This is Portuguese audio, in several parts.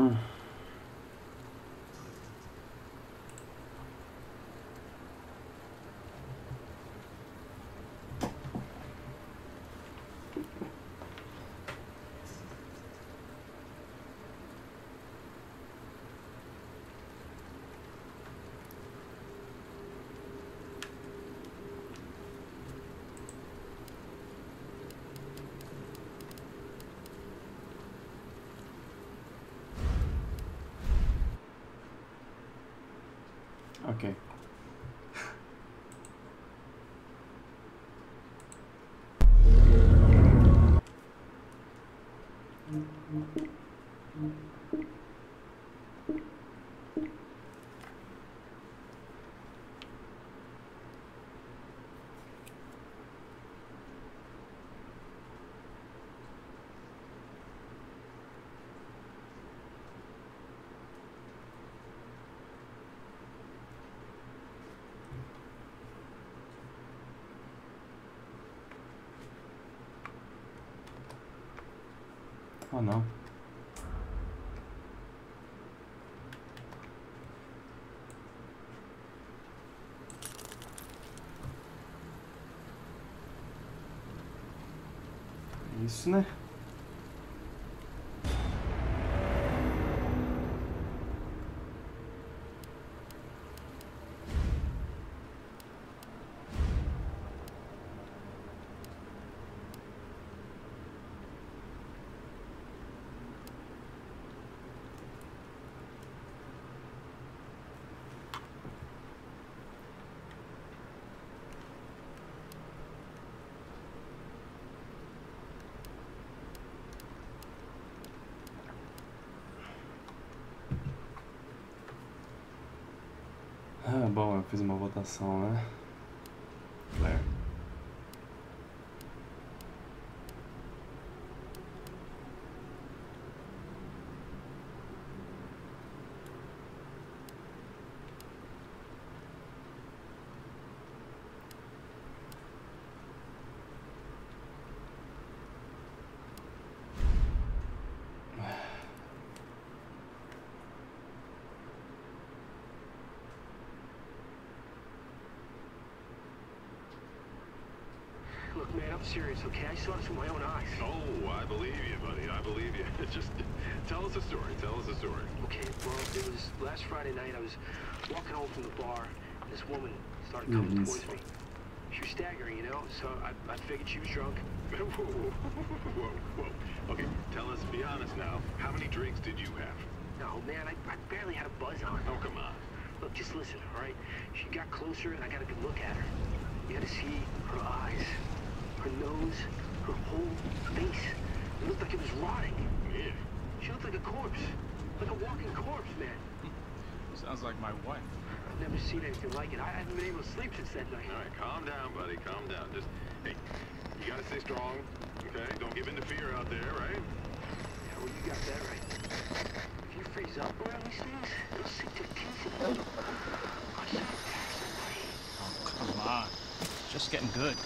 Mm. Ok. Oh não. Isso, né? Ah, bom, eu fiz uma votação, né? Okay? I saw this with my own eyes. Oh, I believe you, buddy. I believe you. Just tell us a story. Tell us a story. Okay, well, it was last Friday night. I was walking home from the bar, and this woman started coming Mhm. towards me. She was staggering, you know, so I, I figured she was drunk. whoa, whoa, whoa, whoa. Okay, tell us, be honest now. How many drinks did you have? No, man, I, I barely had a buzz on. Oh, come on. Look, just listen, all right? She got closer, and I got a good look at her. You had to see her eyes, her nose, her whole face. It looked like it was rotting. Yeah. She looked like a corpse. Like a walking corpse, man. Sounds like my wife. I've never seen anything like it. I haven't been able to sleep since that night. All right, calm down, buddy. Calm down. Just, hey, you gotta stay strong, okay? Don't give in to fear out there, right? Yeah, well, you got that right. If you freeze up around these things, they'll sink to said, somebody. Oh, come on. Just getting good.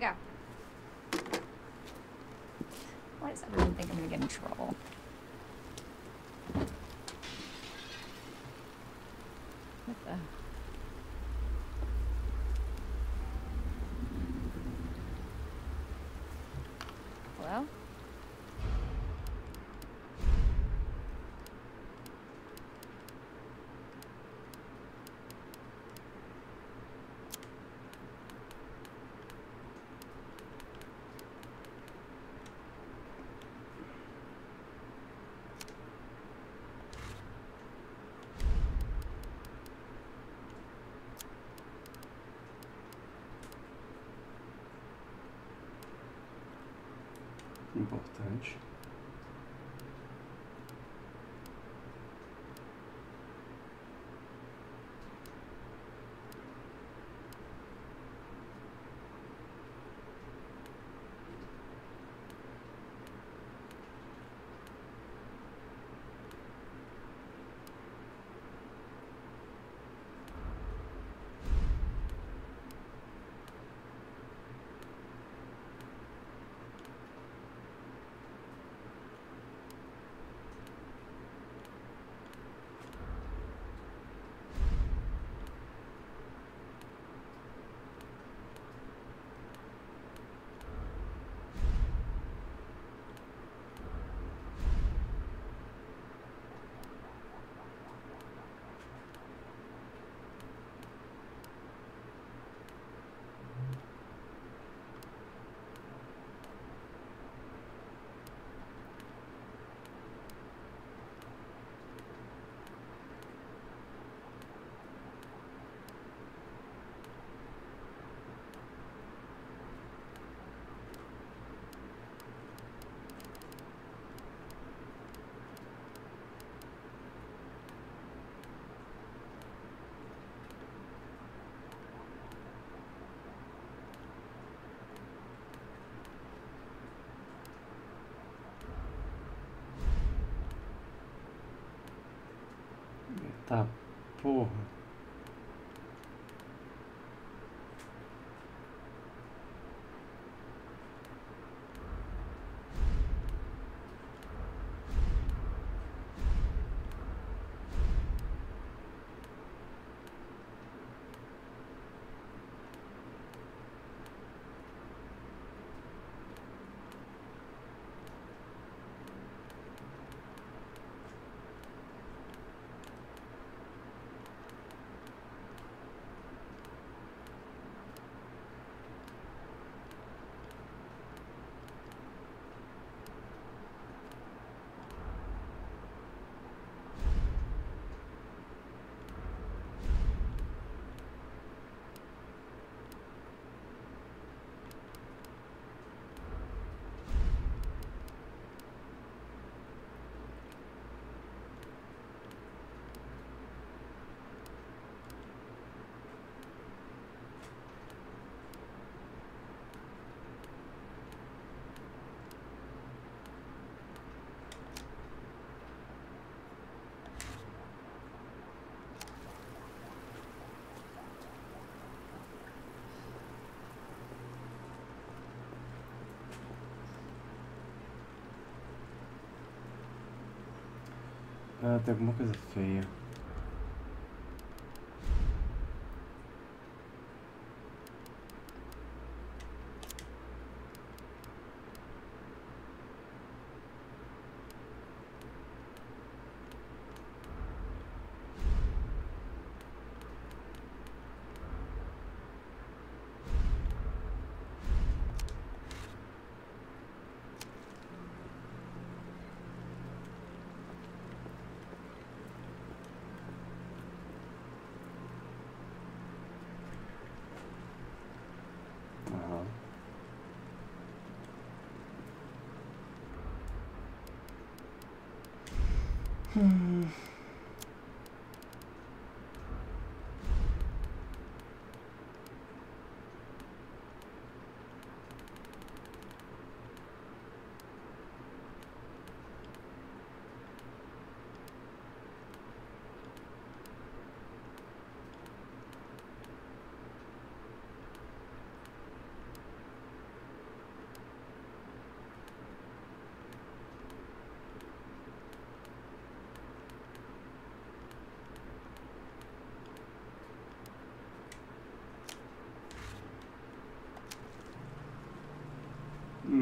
Will, Importante. Tá, porra. Ah, tem alguma coisa feia. Hmm.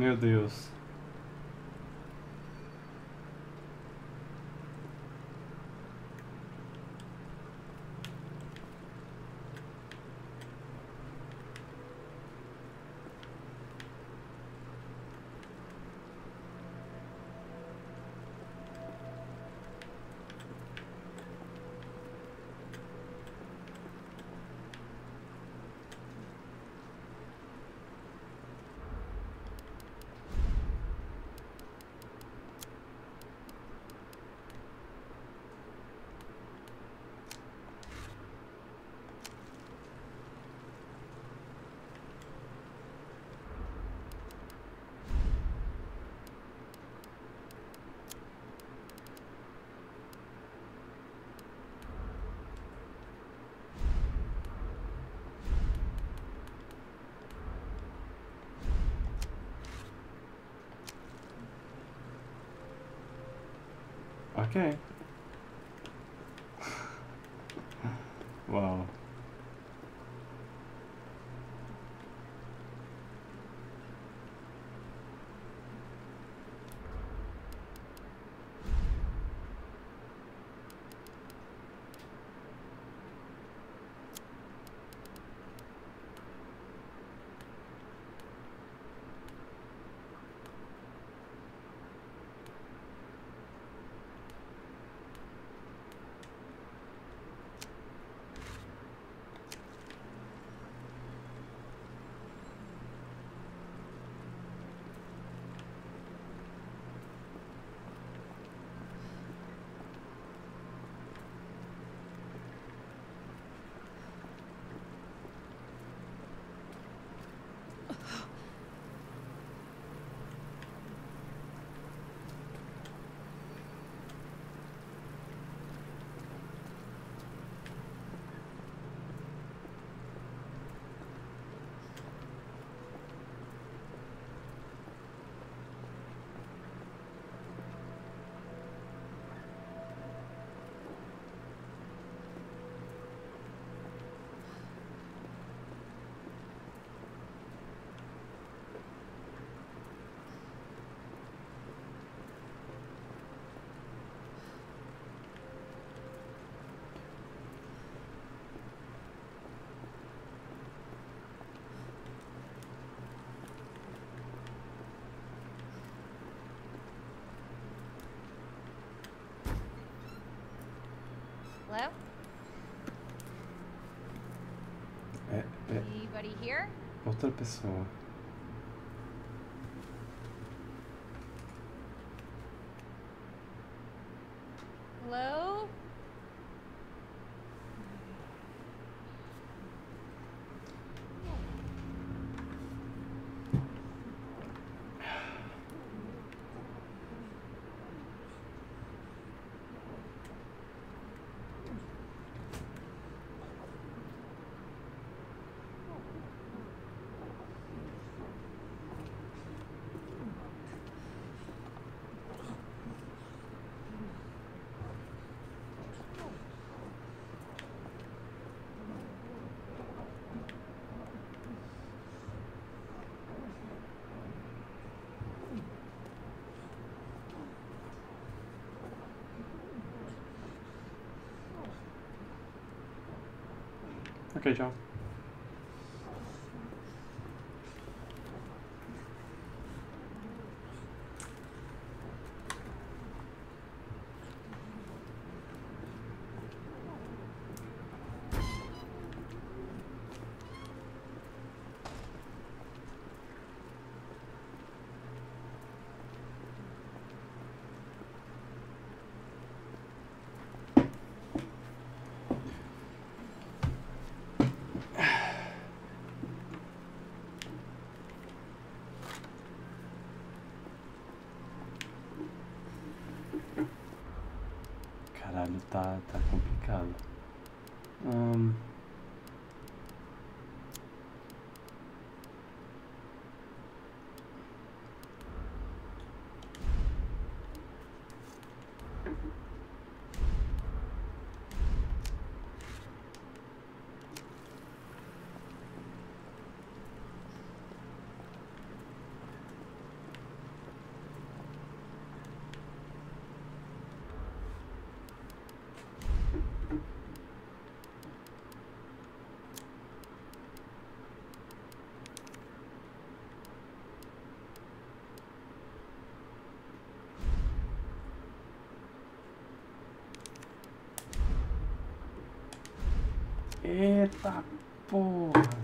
Meu Deus. Ok. Hello? É, é Anybody here? outra pessoa. Ok, tchau. Eita porra.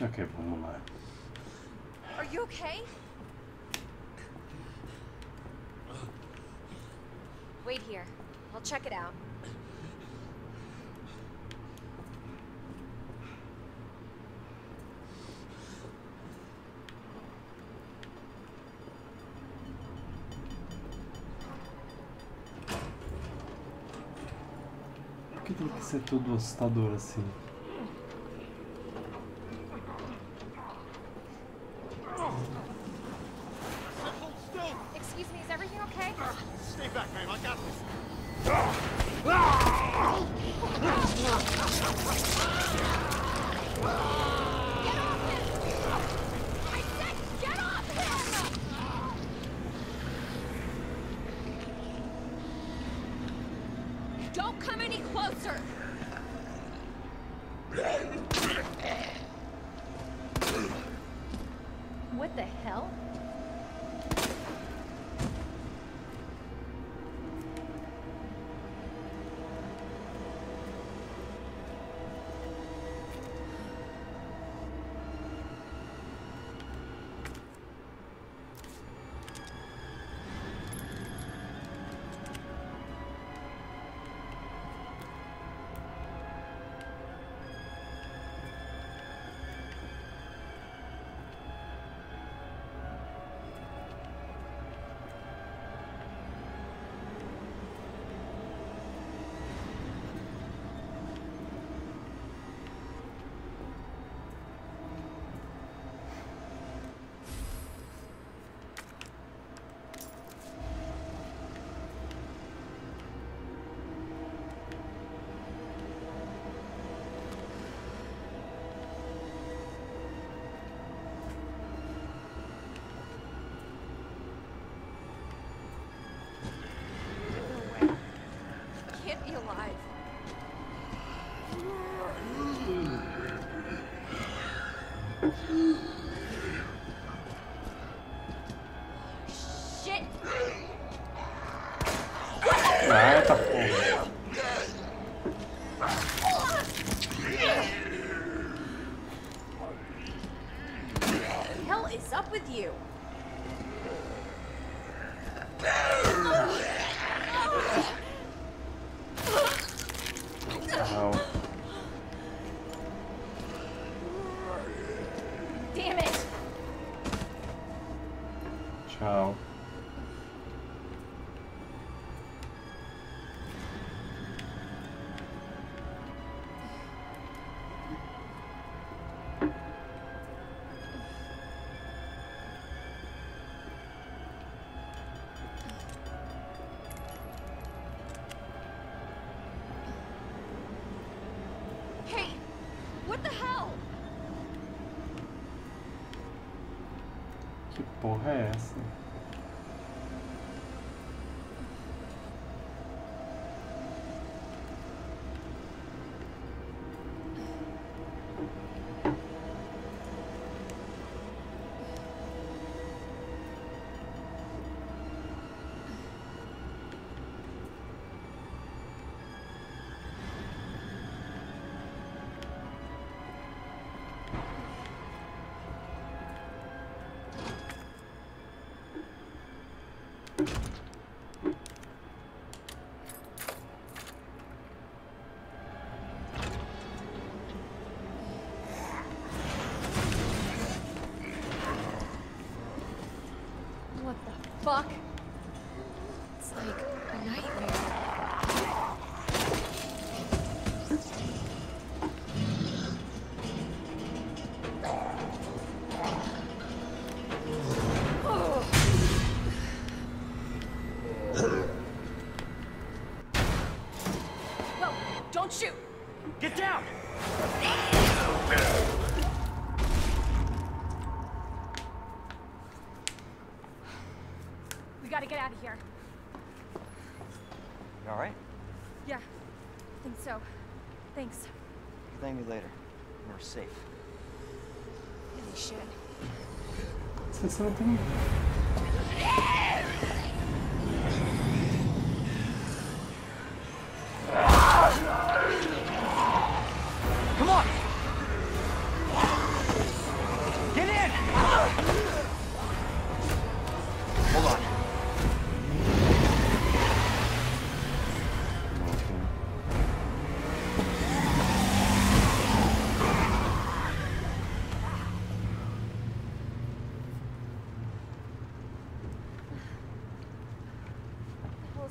Ok, vamos lá. Are you okay? Wait here. I'll check it out. Por que tem que ser tudo assustador assim? Stay back, ma'am. I got this. Don't come any closer! Porra é essa? Safe. Really should. Você não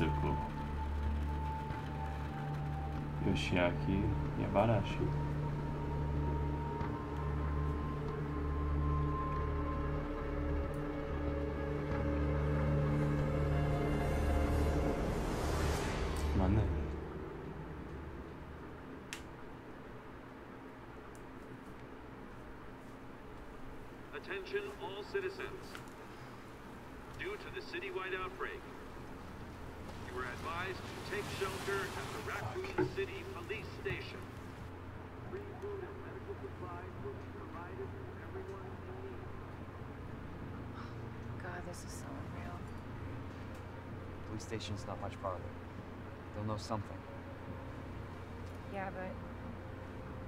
Tatsuzuko. Yoshiaki. Maneiro. Attention all citizens. Due to the citywide outbreak, advised to take shelter at the Raccoon City Police Station. Free food and medical supplies will be provided everyone in need. God, this is so unreal. Police station's not much farther. They'll know something. Yeah, but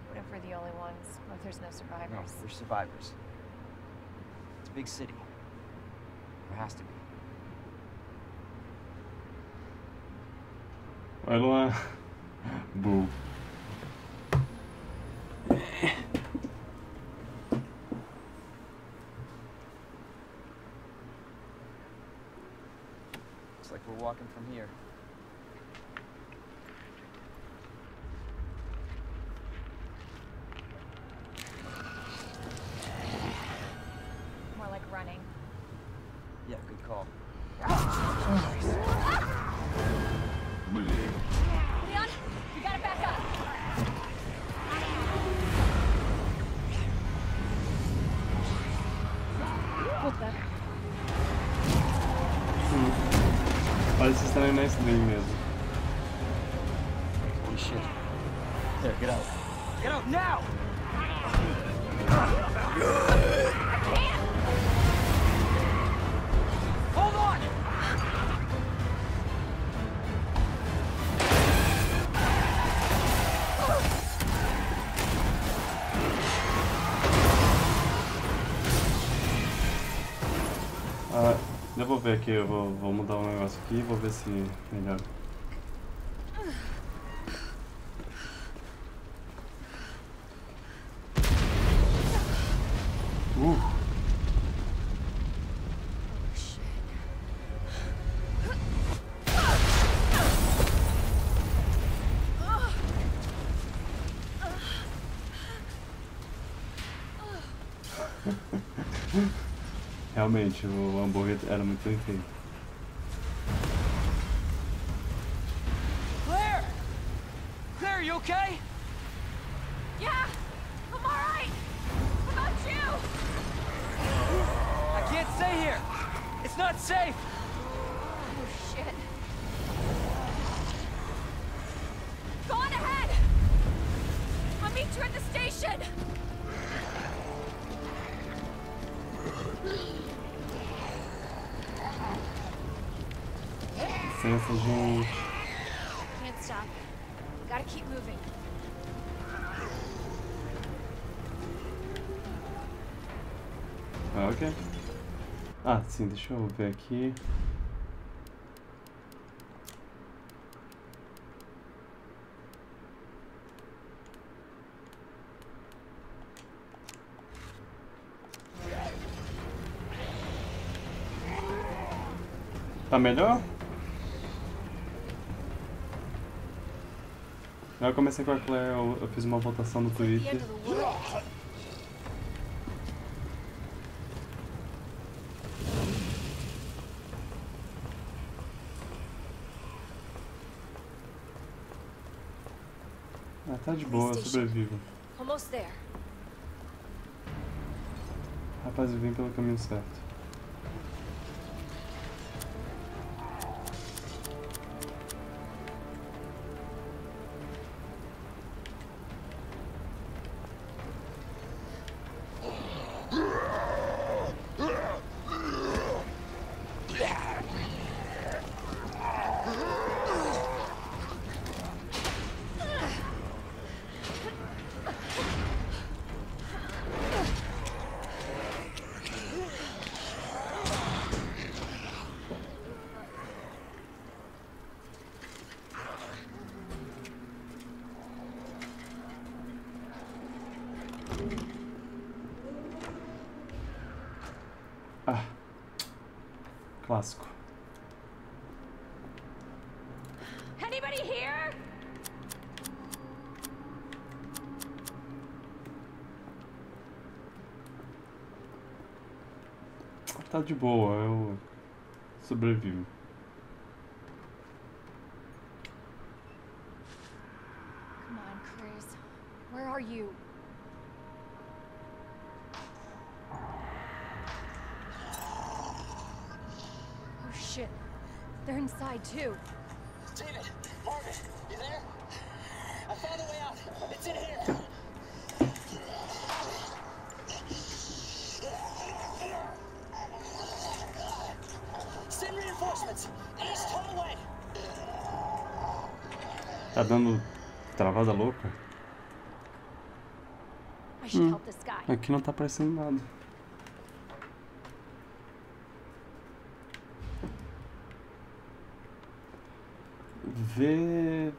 what if we're the only ones? What if there's no survivors? No, there's survivors. It's a big city. There has to be. Vai lá. Boo. Very nicely. Eu vou ver aqui, eu vou, vou mudar um negócio aqui e vou ver se melhora. Realmente, o hambúrguer era muito bem feito. Sim, deixa eu ver aqui. Tá melhor? Eu comecei com a Claire, eu, eu fiz uma votação no Twitter. tá de boa, sobrevivo. Rapaz, eu vim pelo caminho certo. de boa, eu sobrevivo. dando travada louca. Hum, aqui não tá aparecendo nada. Vê...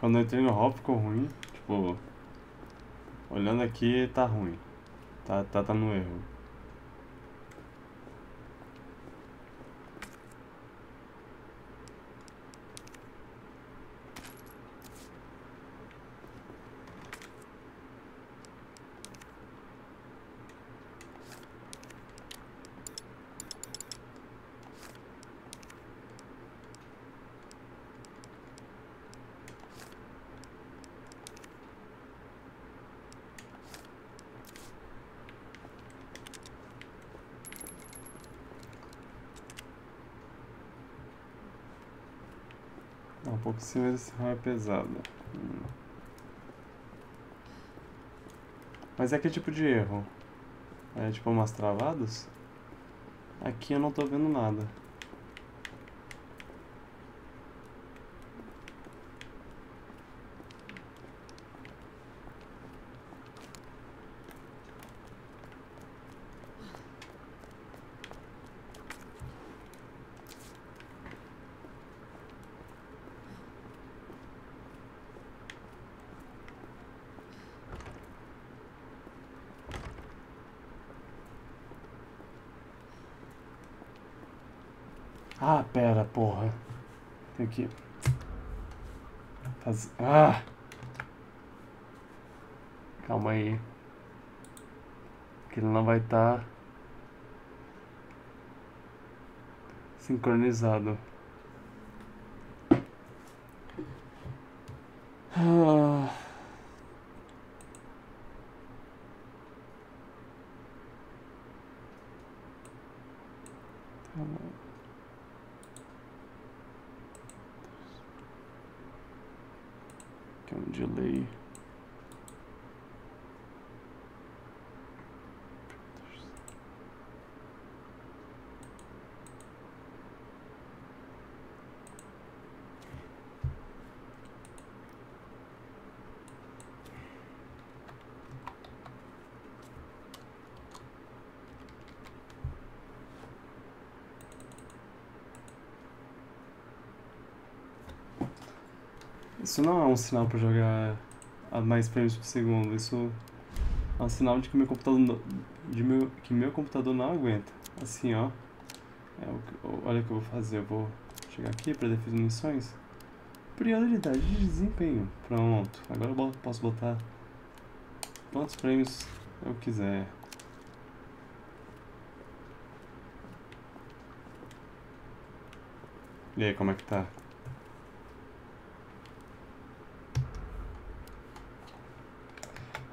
Quando eu entrei no hall ficou ruim. Tipo, olhando aqui tá ruim. Tá, tá, tá no erro. Cima desse raio é pesado. Hum. Mas é que tipo de erro? É tipo umas travadas? Aqui eu não tô vendo nada. Ah, pera, porra. Faz... Ah! Calma aí. Que ele não vai estar. Sincronizado. Ah. Tá bom. Aqui é um delay. Isso não é um sinal para jogar a mais frames por segundo. Isso é um sinal de que meu computador de meu, que meu computador não aguenta. Assim, ó. É olha o que eu vou fazer. Eu vou chegar aqui para definições. Prioridade de desempenho. Pronto. Agora eu posso botar quantos frames eu quiser. E aí, como é que tá?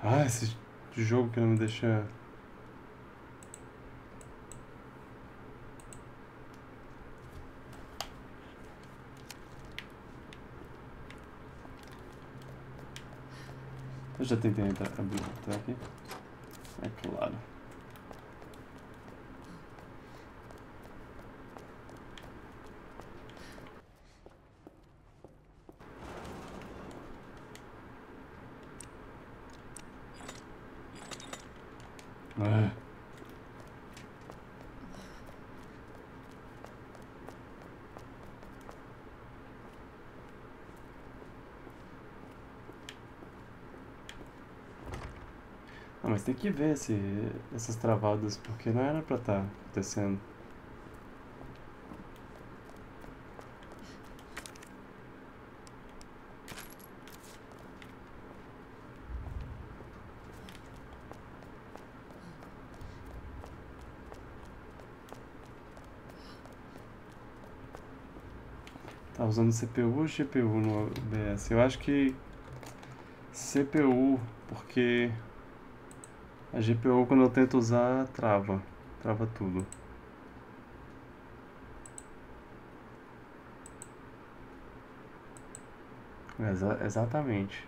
Ah, esse jogo que não me deixa. Eu já tentei entrar, abrir entrar aqui. É claro. É. Ah, mas tem que ver esse, essas travadas, porque não era pra estar acontecendo. Usando CPU ou GPU no OBS? Eu acho que CPU, porque a GPU quando eu tento usar trava, trava tudo. Exa exatamente.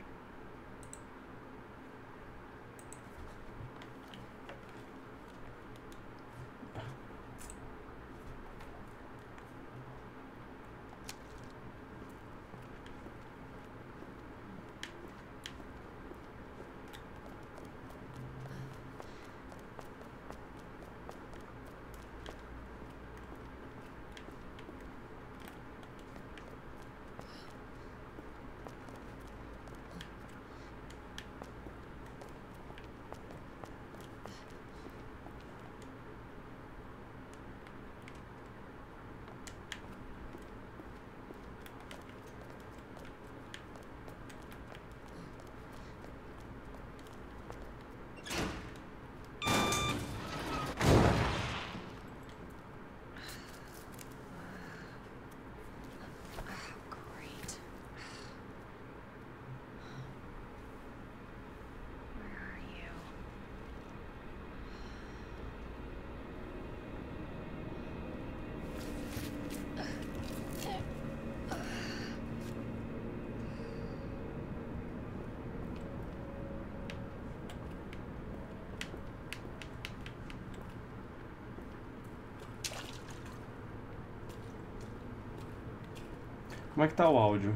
Como é que tá o áudio?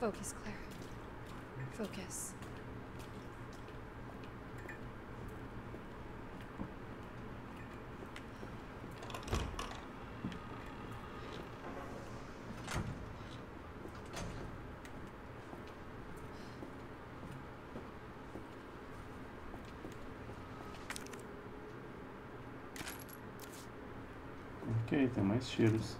Focus, Claire. Focus. Ok, tem mais tiros.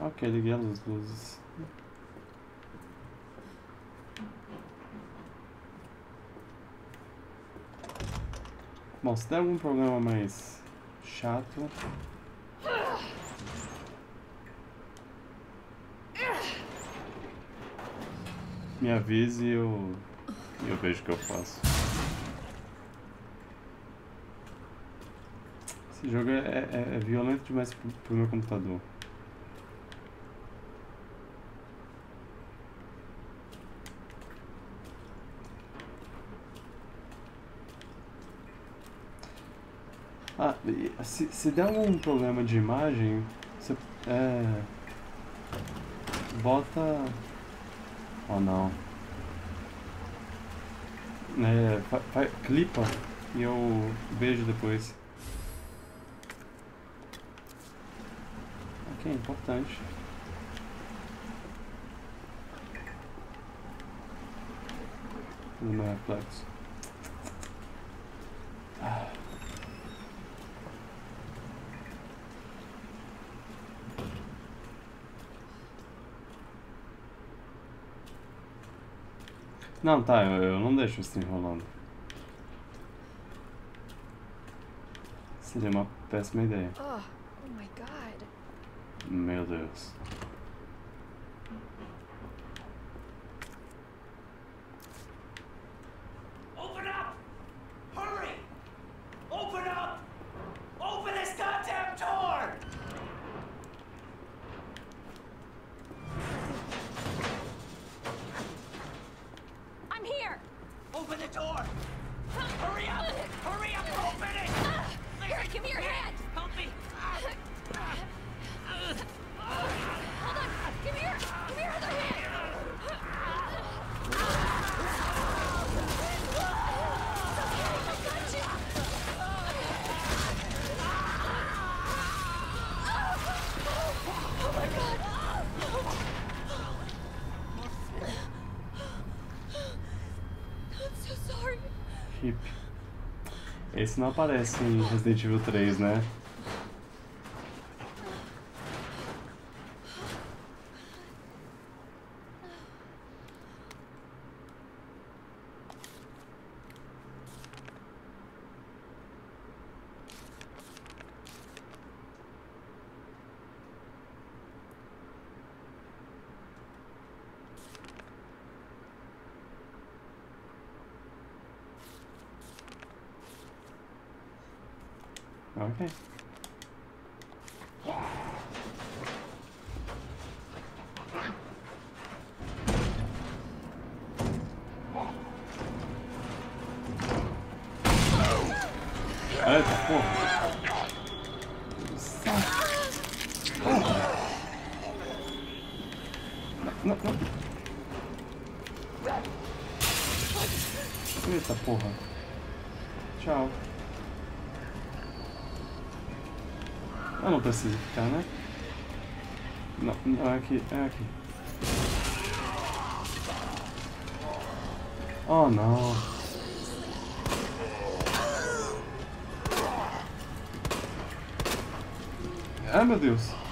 Ok, liguei as luzes. Bom, se der algum problema mais chato. Me avise e eu, eu vejo o que eu faço. Esse jogo é, é, é violento demais pro, pro meu computador. Se, se der algum problema de imagem, você é, bota. Oh não. É, fa, fa, clipa e eu vejo depois. Ok, importante. No meu reflexo. Ah. Não, tá, eu, eu não deixo assim rolando. Seria uma péssima ideia. Oh, oh. Meu Deus. Não aparece em Resident Evil 3, né? Ok. Eita, porra. Não, não. Eita, porra. Tchau. Eu não preciso ficar, né? Não, não, é aqui, é aqui. Oh, não. Ai, meu Deus.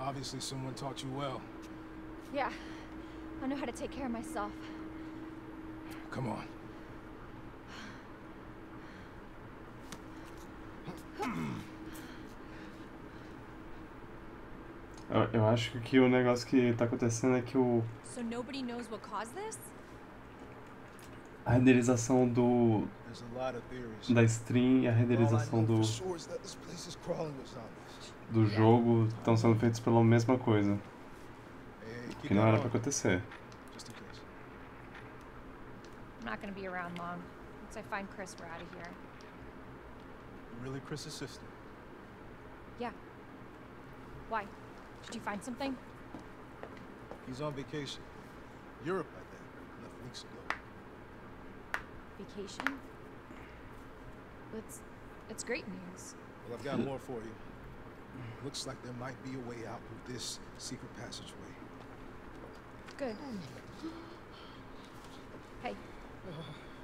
Obviously someone taught you well. Yeah. I know how to take care of myself. Come on. Eu, eu acho que aqui o negócio que tá acontecendo é que o, So nobody knows what caused this? A renderização do, There's a lot of theories. da stream e a renderização do, do jogo estão sendo feitos pela mesma coisa. Keep Que não era pra acontecer. I'm not gonna be around long. Once I find Chris, we're out of here. You really Chris's sister? Yeah. Why? Did you find something? He's on vacation. Europe, Vacation? It's it's great news. Well, I've got more for you. Looks like there might be a way out of this secret passageway. Good. Hey.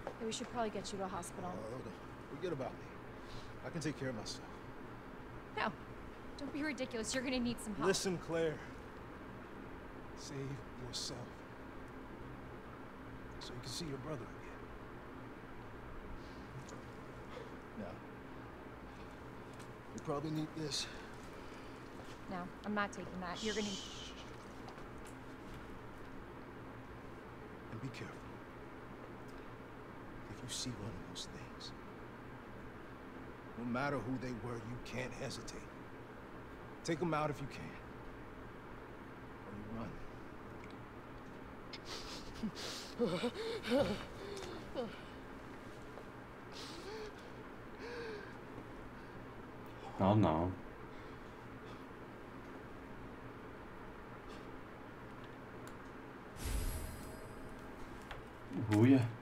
Hey, we should probably get you to a hospital. Uh, hold on. Forget about me. I can take care of myself. No. Don't be ridiculous. You're gonna need some help. Listen, Claire. Save yourself. So you can see your brother again. Now, you probably need this. No, I'm not taking that. You're gonna. And be careful. If you see one of those things, no matter who they were, you can't hesitate. Take them out if you can. Or you run. Não, não. Uia.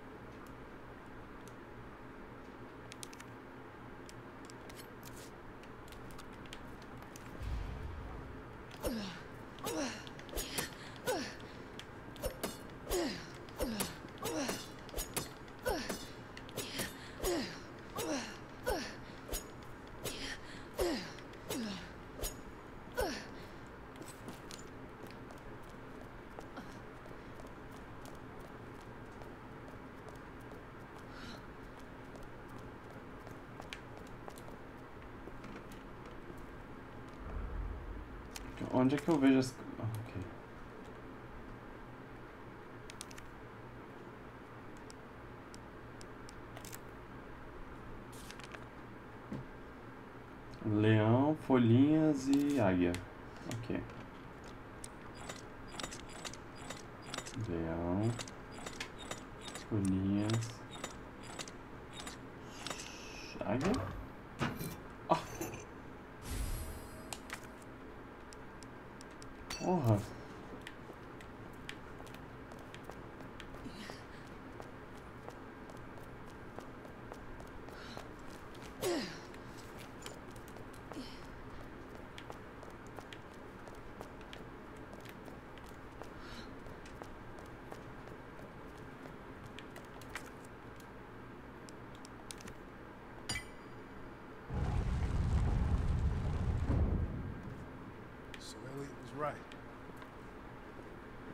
Onde é que eu vejo as. Ah, ok. Leão, folhinhas e águia. Ok. Leão, folhinhas, águia. Ah. Porra. So Elliot was right.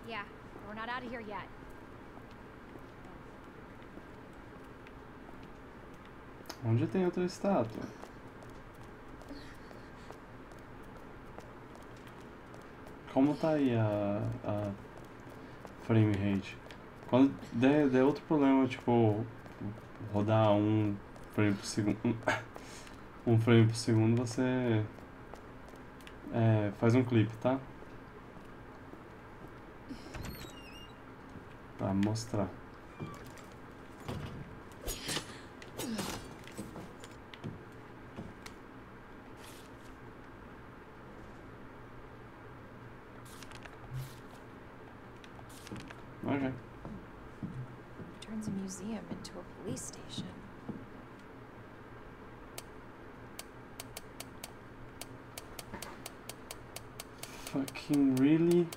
Yeah, we're not out of here yet. Onde tem outra estátua? Como tá aí a, a frame rate? Quando der, der outro problema, tipo, rodar um frame por segundo, um, um frame por segundo, você É, faz um clipe, tá? Mostrar. Ok. Turns a museum into a police station. Fucking really?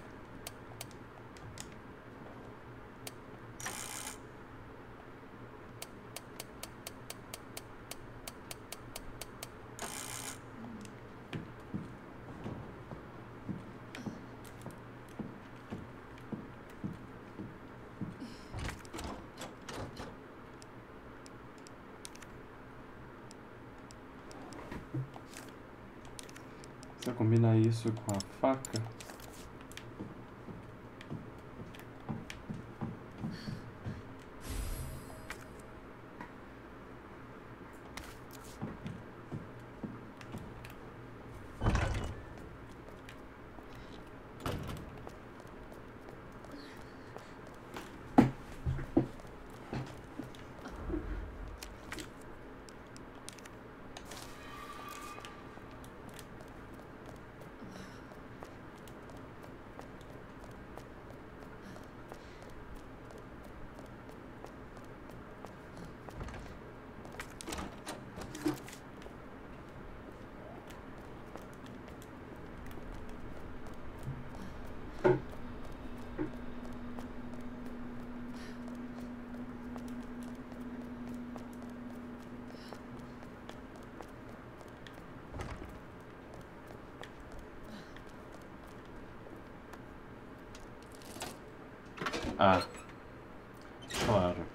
Se eu combinar isso com a faca. Ah. Claro.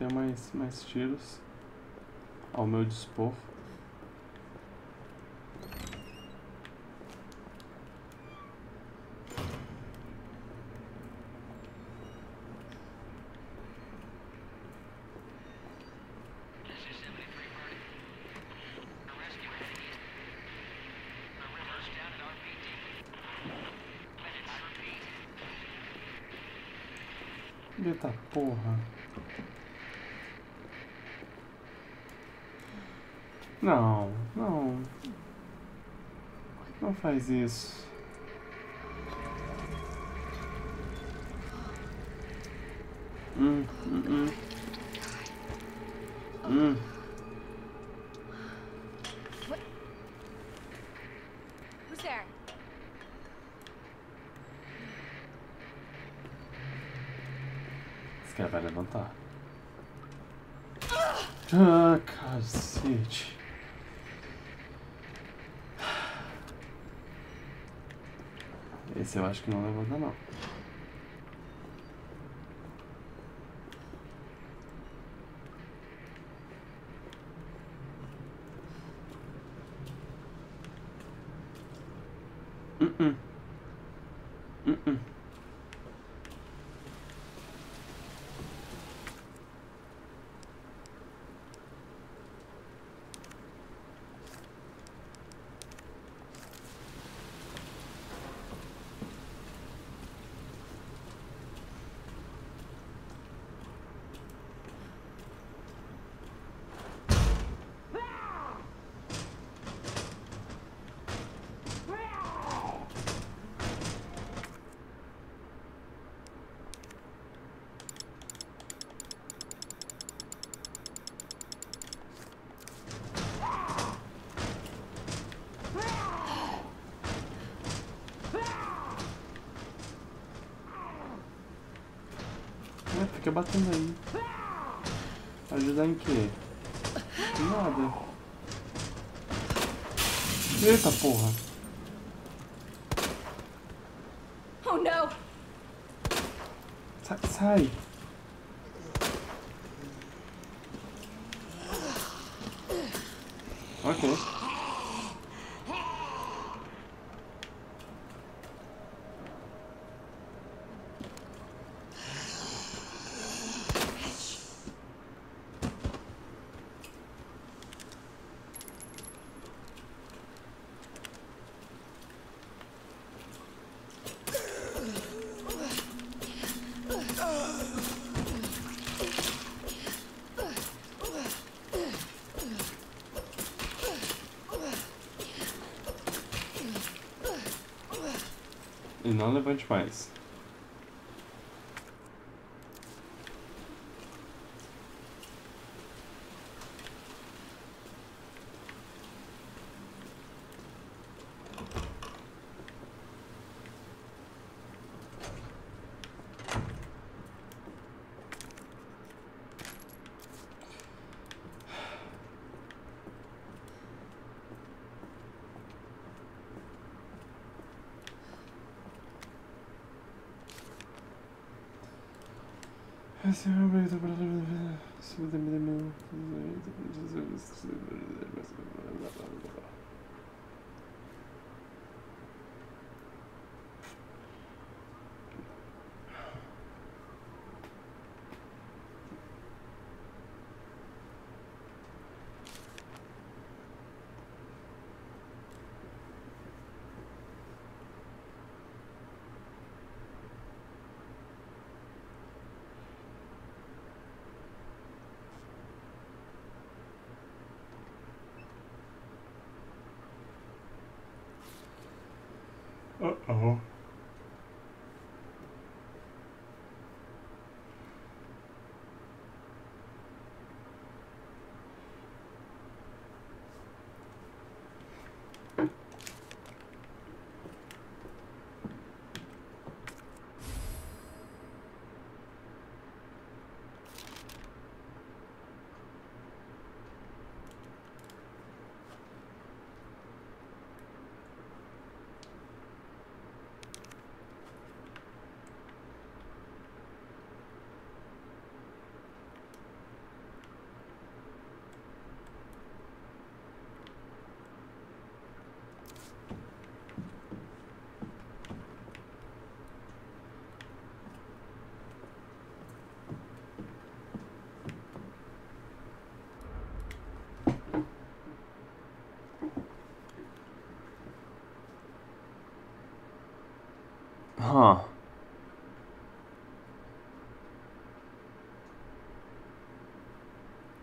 Tem mais, mais tiros ao meu dispor. Eita porra. Não, não. Não faz isso. Hum, hum, hum. Hum. Who's there? Esse cara vai levantar. Ah, cacete. Esse eu acho que não levanta não. Fica batendo aí. Ajudar em quê? Nada. Eita porra. Oh no! Sai. sai. Ok. E não levante mais. Yeah. Uh-oh.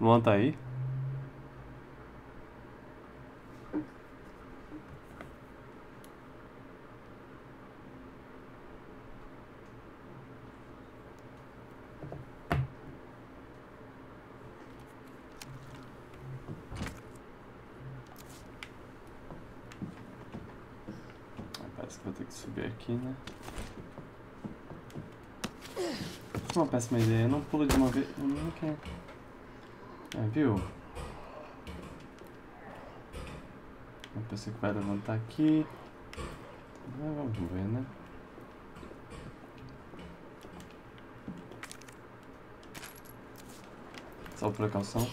Luan tá aí? Parece que vou ter que subir aqui, né? Uma péssima ideia, não pula de uma vez. Não quer. Viu? Uma pessoa que vai levantar aqui. Ah, vamos ver, né? Só precaução.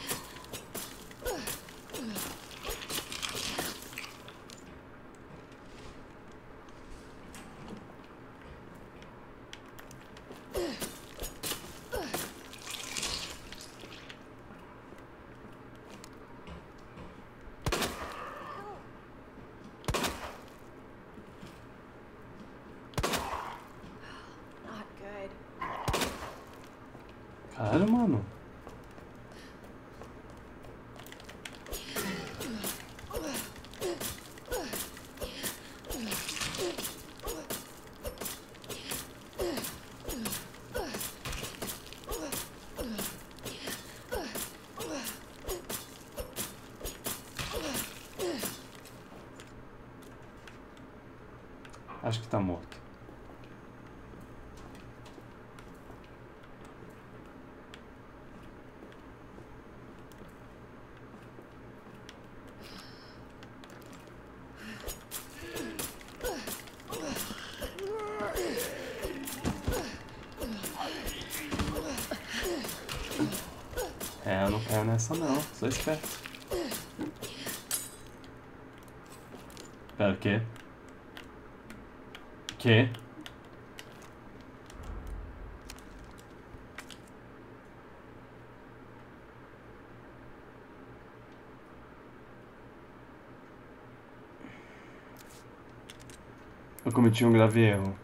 Not good. Caralho, mano. Acho que tá morto. É, eu nessa não, sou esperto. Pera, o quê? Que? Eu cometi um grave erro.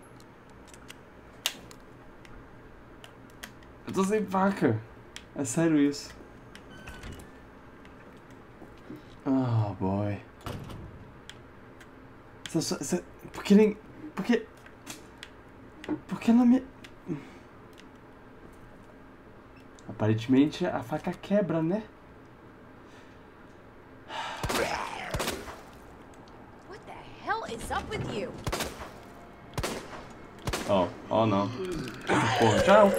Eu tô sem faca. É sério isso. Oh boy. Por que nem. Por que. Por que não me. Aparentemente a faca quebra, né? What the hell is up with you? Oh, oh não. Porra, tchau.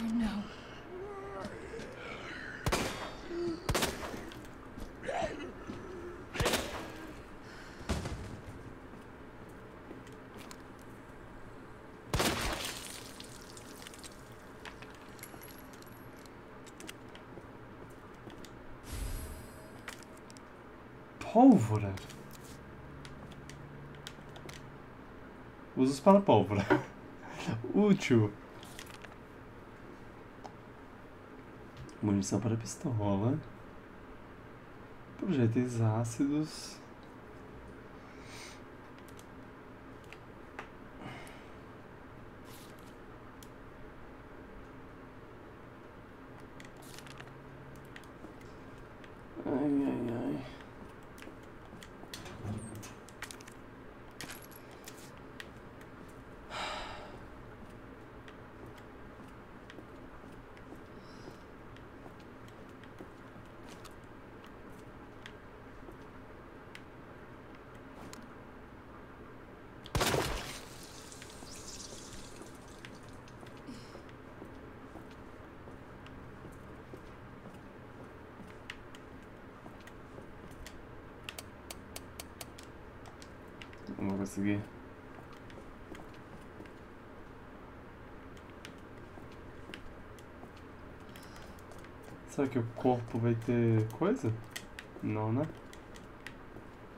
Oh no. Pólvora. Para pólvora. Útil. Munição para pistola. Projéteis ácidos. Ai, ai, ai. Não vou conseguir. Será que o corpo vai ter coisa? Não, né?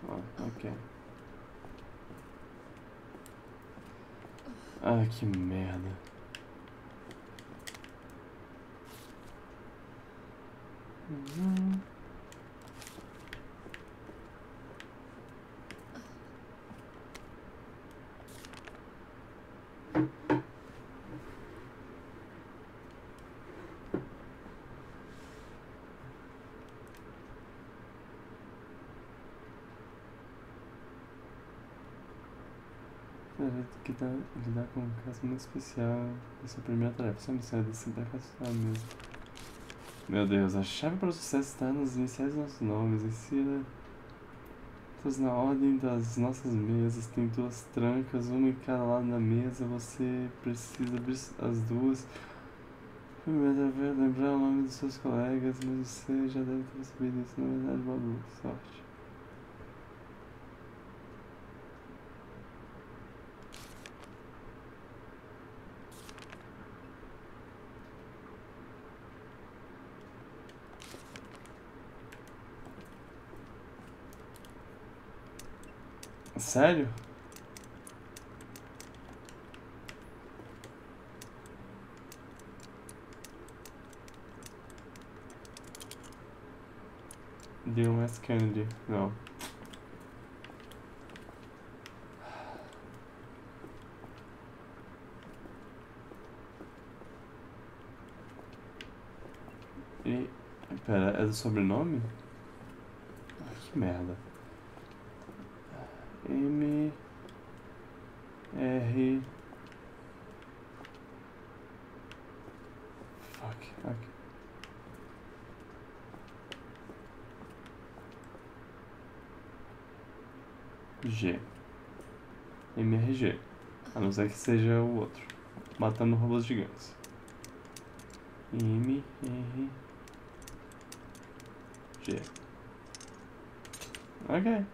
Ah, ok. Ah, que merda. Uhum. Dá, lidar com um caso muito especial. Essa é a primeira tarefa. Sua missão é desembarcar a mesmo. Meu Deus, a chave para o sucesso está nos iniciais dos nossos nomes. Insira todos na ordem das nossas mesas. Tem duas trancas, uma em cada lado da mesa. Você precisa abrir as duas. Primeiro deve lembrar o nome dos seus colegas, mas você já deve ter percebido isso. Na verdade, boa sorte. Sério? Deu S. Kennedy. Não. E. Pera, é do sobrenome? Ai, que merda. M R Fuck, fuck. G MRG Não ser que seja o outro Matando robôs gigantes. M R G. Ok.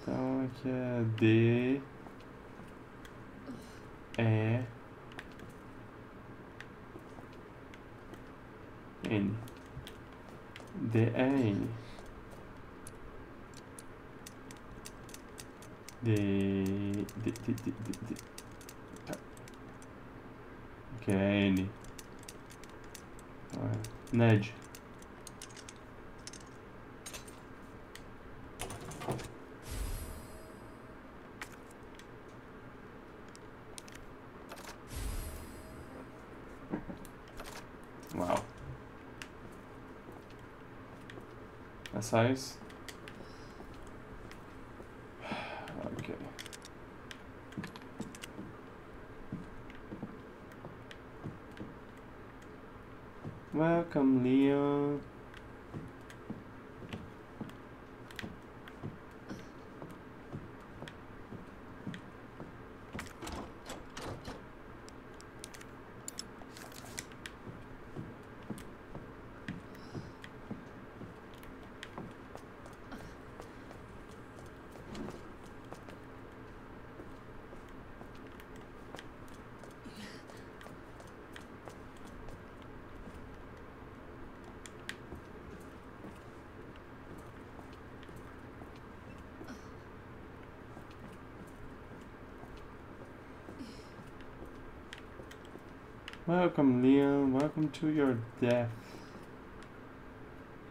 Então aqui é D E N. D E N they, they, they, they, Kenny. Ned. Wow. That's nice. Welcome, Leon. Welcome to your death.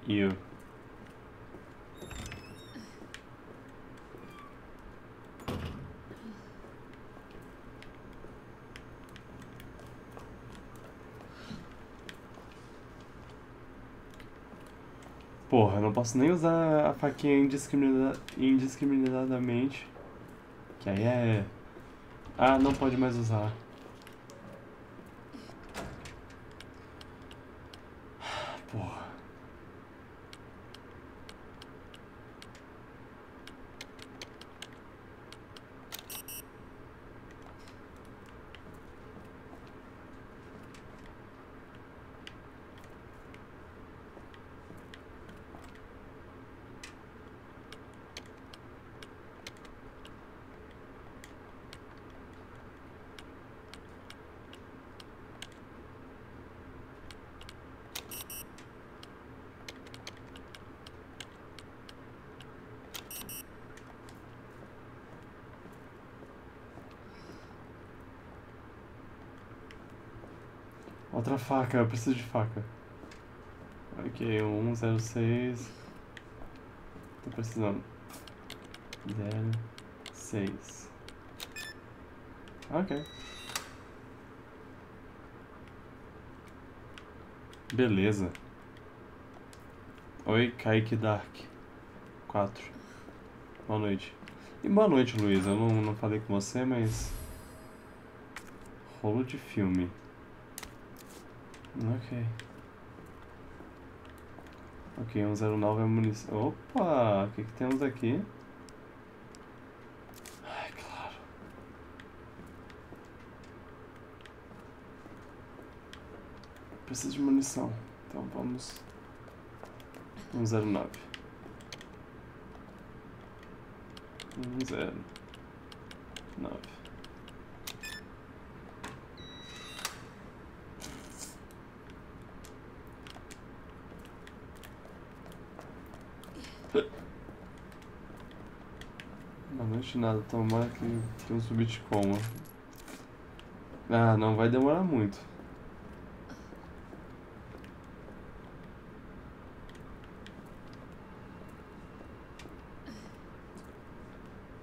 You. Porra, eu não posso nem usar a faquinha indiscriminada, indiscriminadamente. Que aí é. Ah, não pode mais usar. Porra. Outra faca, eu preciso de faca. Ok, um zero seis. Tô precisando. Zero seis. Ok. Beleza. Oi, Kaique Dark. 4. Boa noite. E boa noite, Luiz. Eu não, não falei com você, mas. Rolo de filme. Ok. Ok, 109 é munição. Opa! O que, que temos aqui? Ai, claro. Preciso de munição. Então vamos. 109. 109. Não, não de nada, tomara que, que eu subi de coma. Ah, não vai demorar muito.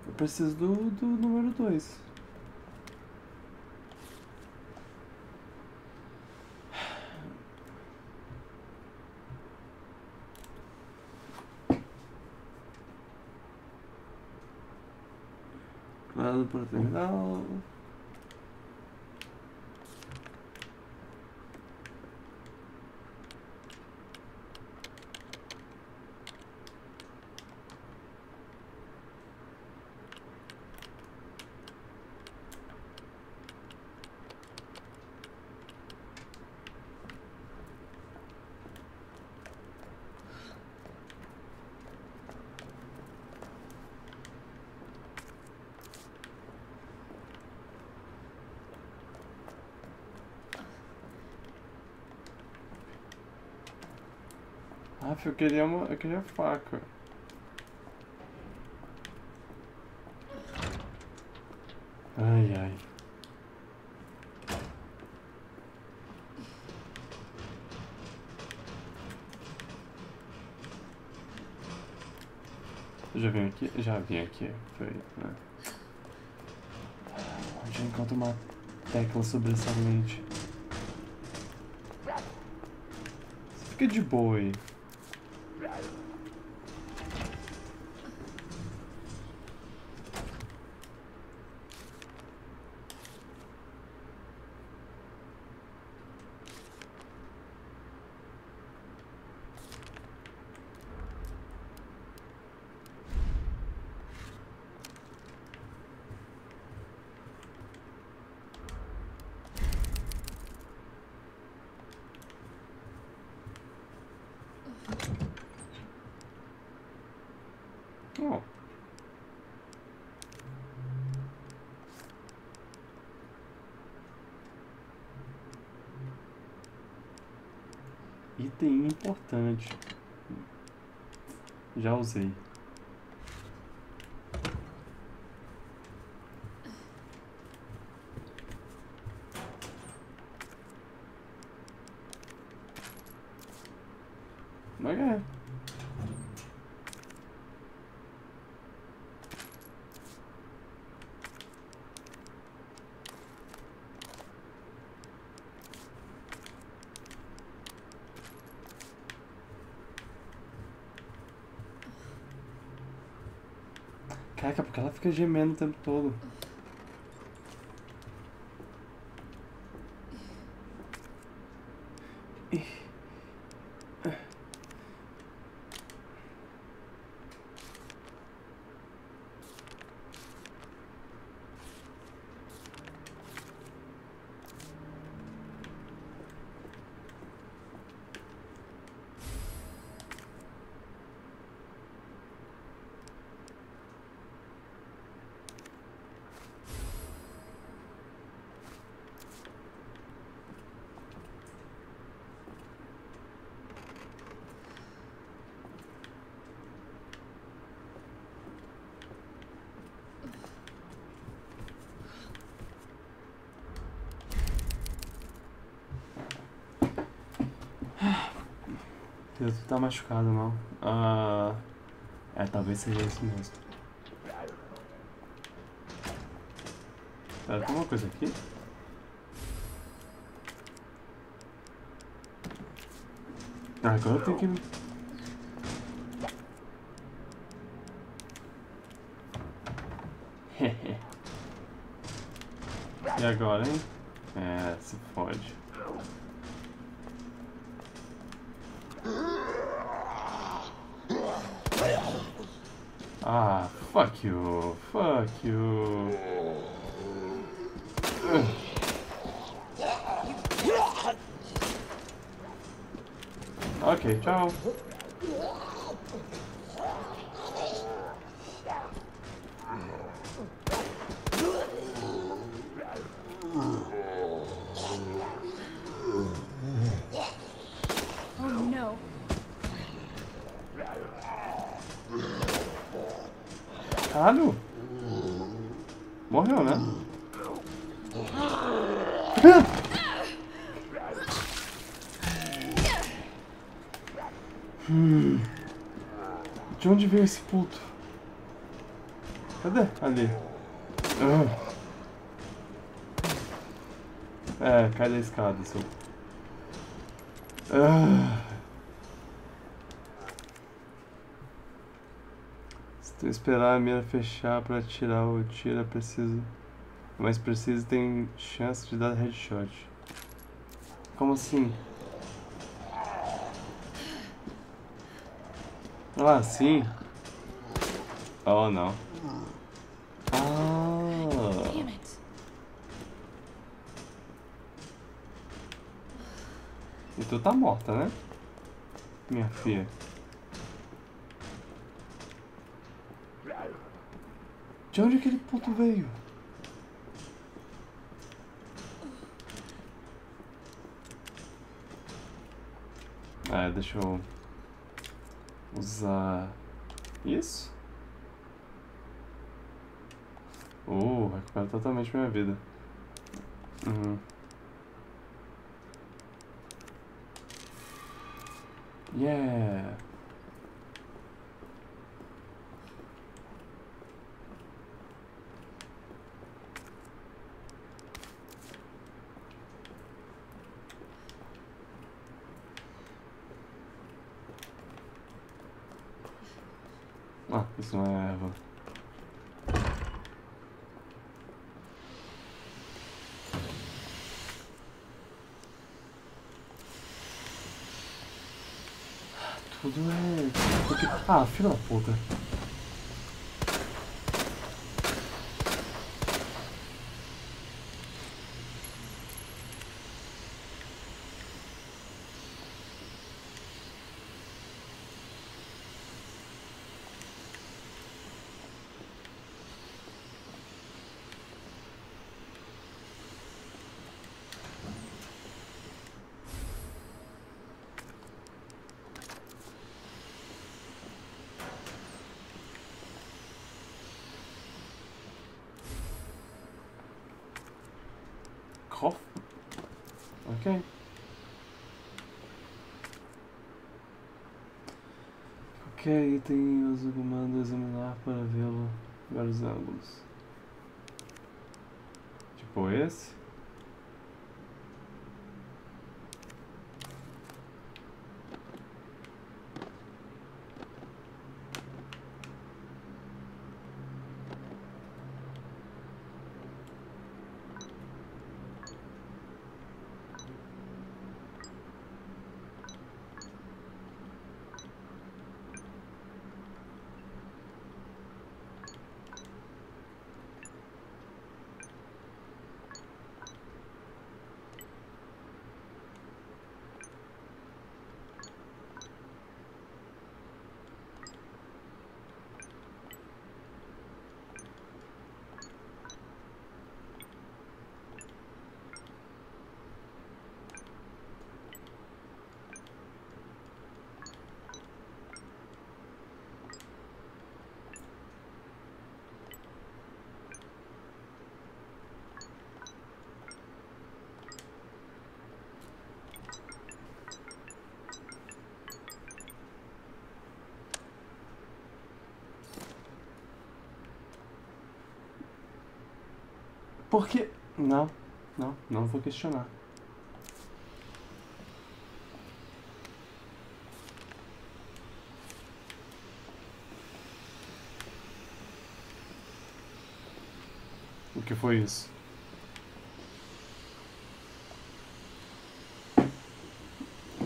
Eu preciso do, do número 2. Nada para eu queria uma. Eu queria faca. Ai ai. Eu já vim aqui? Já vim aqui, foi, né? Já encontro uma tecla sobressalente. Fica de boa aí. Oh. Item importante. Já usei. Mas é. Caraca, porque ela fica gemendo o tempo todo. Tu tá machucado, não. Ah, é, talvez seja isso mesmo. Pera, tem uma coisa aqui? Ah, agora eu tenho que... e agora, hein? É, se fode. Ah, fuck you, fuck you. Ok, tchau. Oh no. Caralho. Morreu, né? Hum. De onde veio esse puto? Cadê? Ah. É, cai da escada, seu. Ah. Se tu esperar a mira fechar pra tirar o tiro, é preciso. Mas preciso tem chance de dar headshot. Como assim? Ah, sim. Oh, não. Ah. Damn it. E tu tá morta, né? Minha filha. De onde aquele puto veio? É, deixa eu usar isso. Uh, recupera totalmente minha vida. Uhum. Yeah. Ah, isso não é. É. Porque... Ah, filho da puta. Koff? Ok. Ok, tem uso o comando examinar para vê-lo vários ângulos. Tipo esse. Por que. Não, não, não vou questionar. O que foi isso?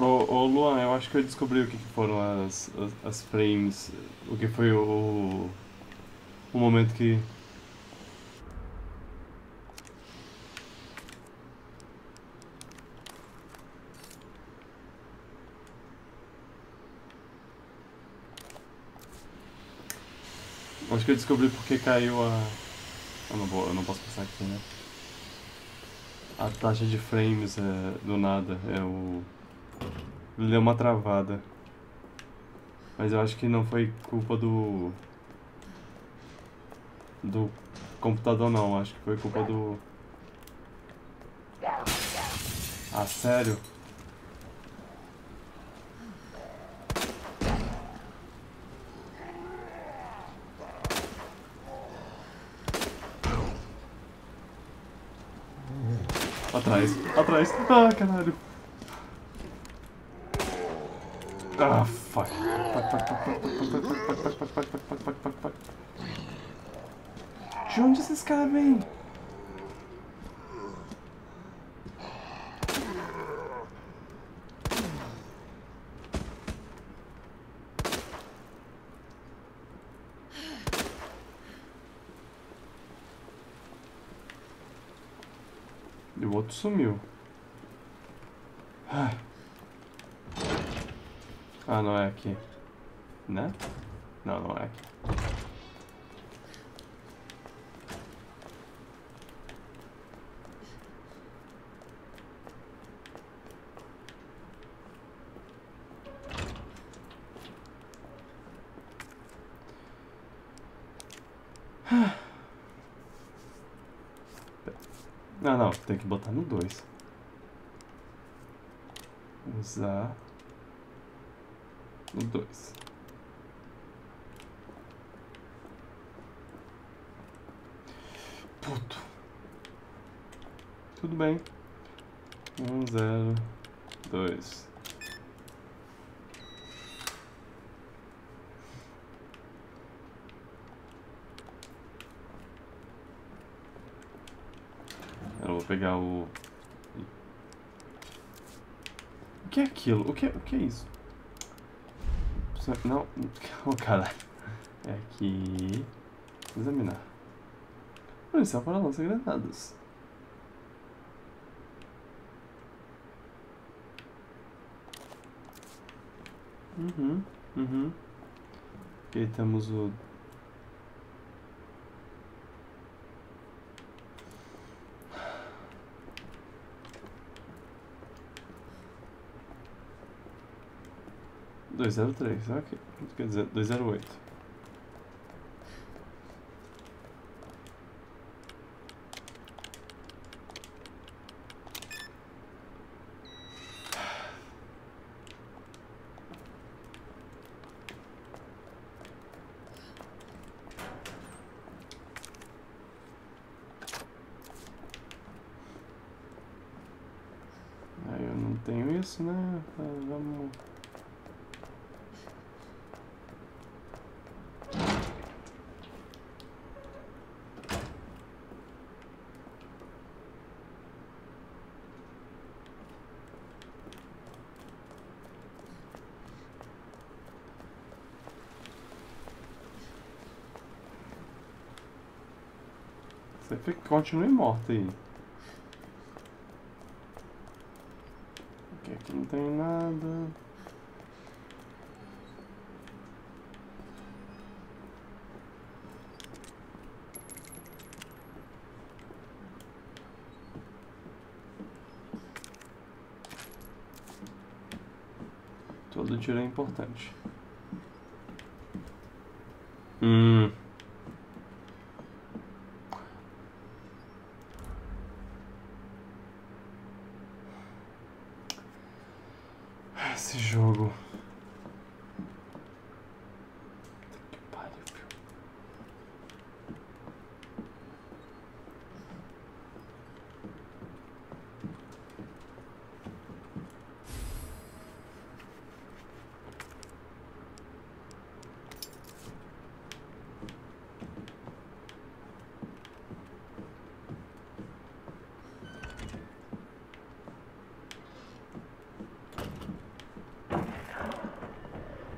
Ô, ô Luan, eu acho que eu descobri o que que foram as, as, as frames. O que foi o. O momento que. Acho que eu descobri porque caiu a. Eu não, vou, eu não posso passar aqui, né? A taxa de frames é, do nada. É o. Ele deu uma travada. Mas eu acho que não foi culpa do. Do computador, não. Acho que foi culpa do. Ah, sério? Atrás, atrás. Ah, caralho. Ah, fuck. De onde esses caras vêm? Sumiu. Ah. Ah, não é aqui. Né? Não, não é aqui. Tem que botar no 2. Usar no 2. Puto. Tudo bem. 1, 0, 2, pegar o. O que é aquilo? O que é, o que é isso? Não. Oh, caralho. É aqui. Examinar. Munição para lança-granadas. Uhum, uhum. Aqui temos o 203, ok. Quer dizer, 208. Continue morto aí. Aqui, aqui não tem nada. Todo tiro é importante. Hum. Esse jogo. Puta que pariu, viu?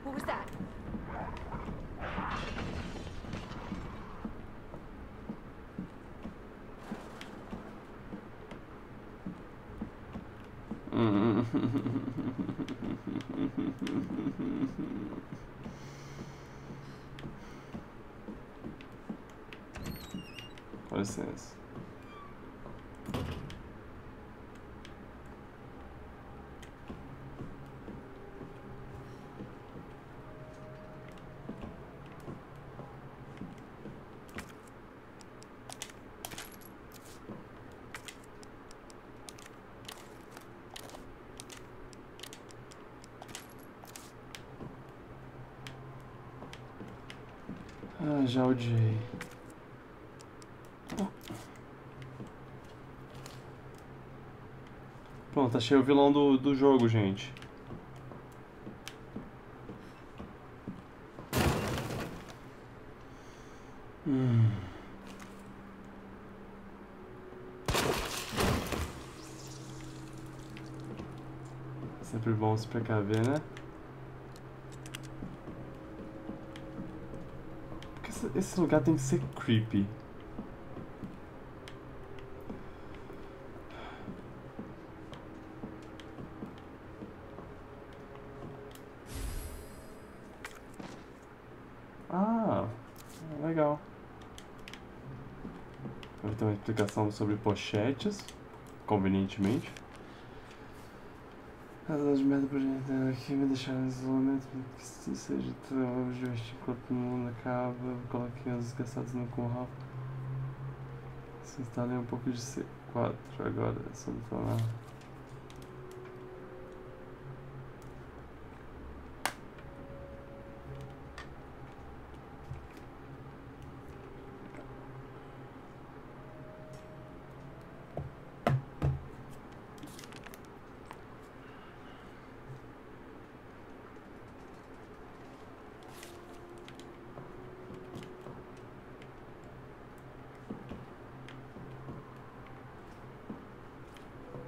What was that? Com licença. Ah, já odiei. Pronto, achei o vilão do, do jogo, gente. Hum. Sempre bom se precaver, né? Porque esse, lugar tem que ser creepy. Ah, legal. Vai ter uma explicação sobre pochetes, convenientemente. As de merda gente aqui me deixaram em isolamento, que se seja trabalho de vestir enquanto o mundo acaba, coloquei os desgastados no curral. Se instalei um pouco de C4 agora, é só falar.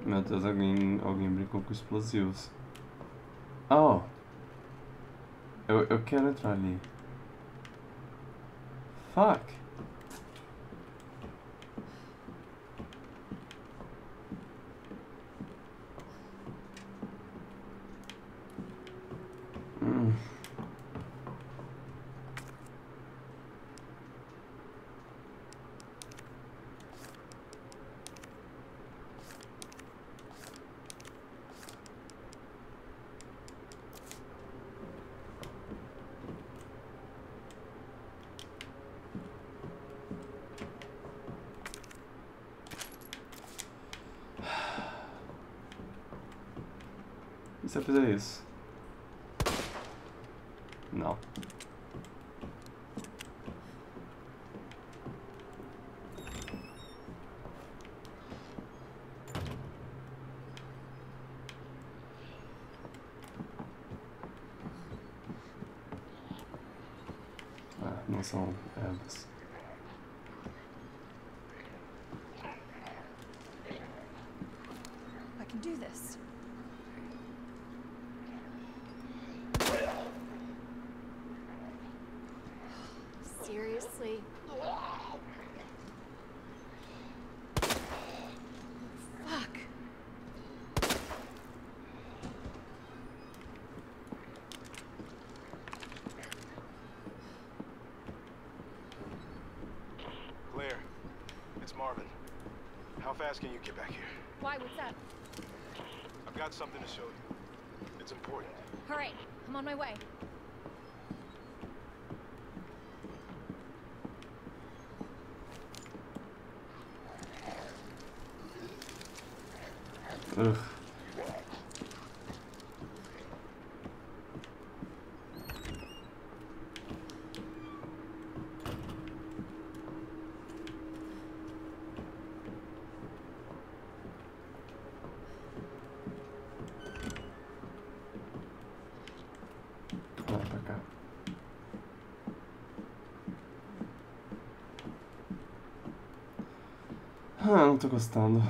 Meu Deus, alguém, alguém brincou com explosivos. Oh! Eu, eu quero entrar ali. Fuck! What's up? I've got something to show you. It's important. All right, I'm on my way. Não tô gostando.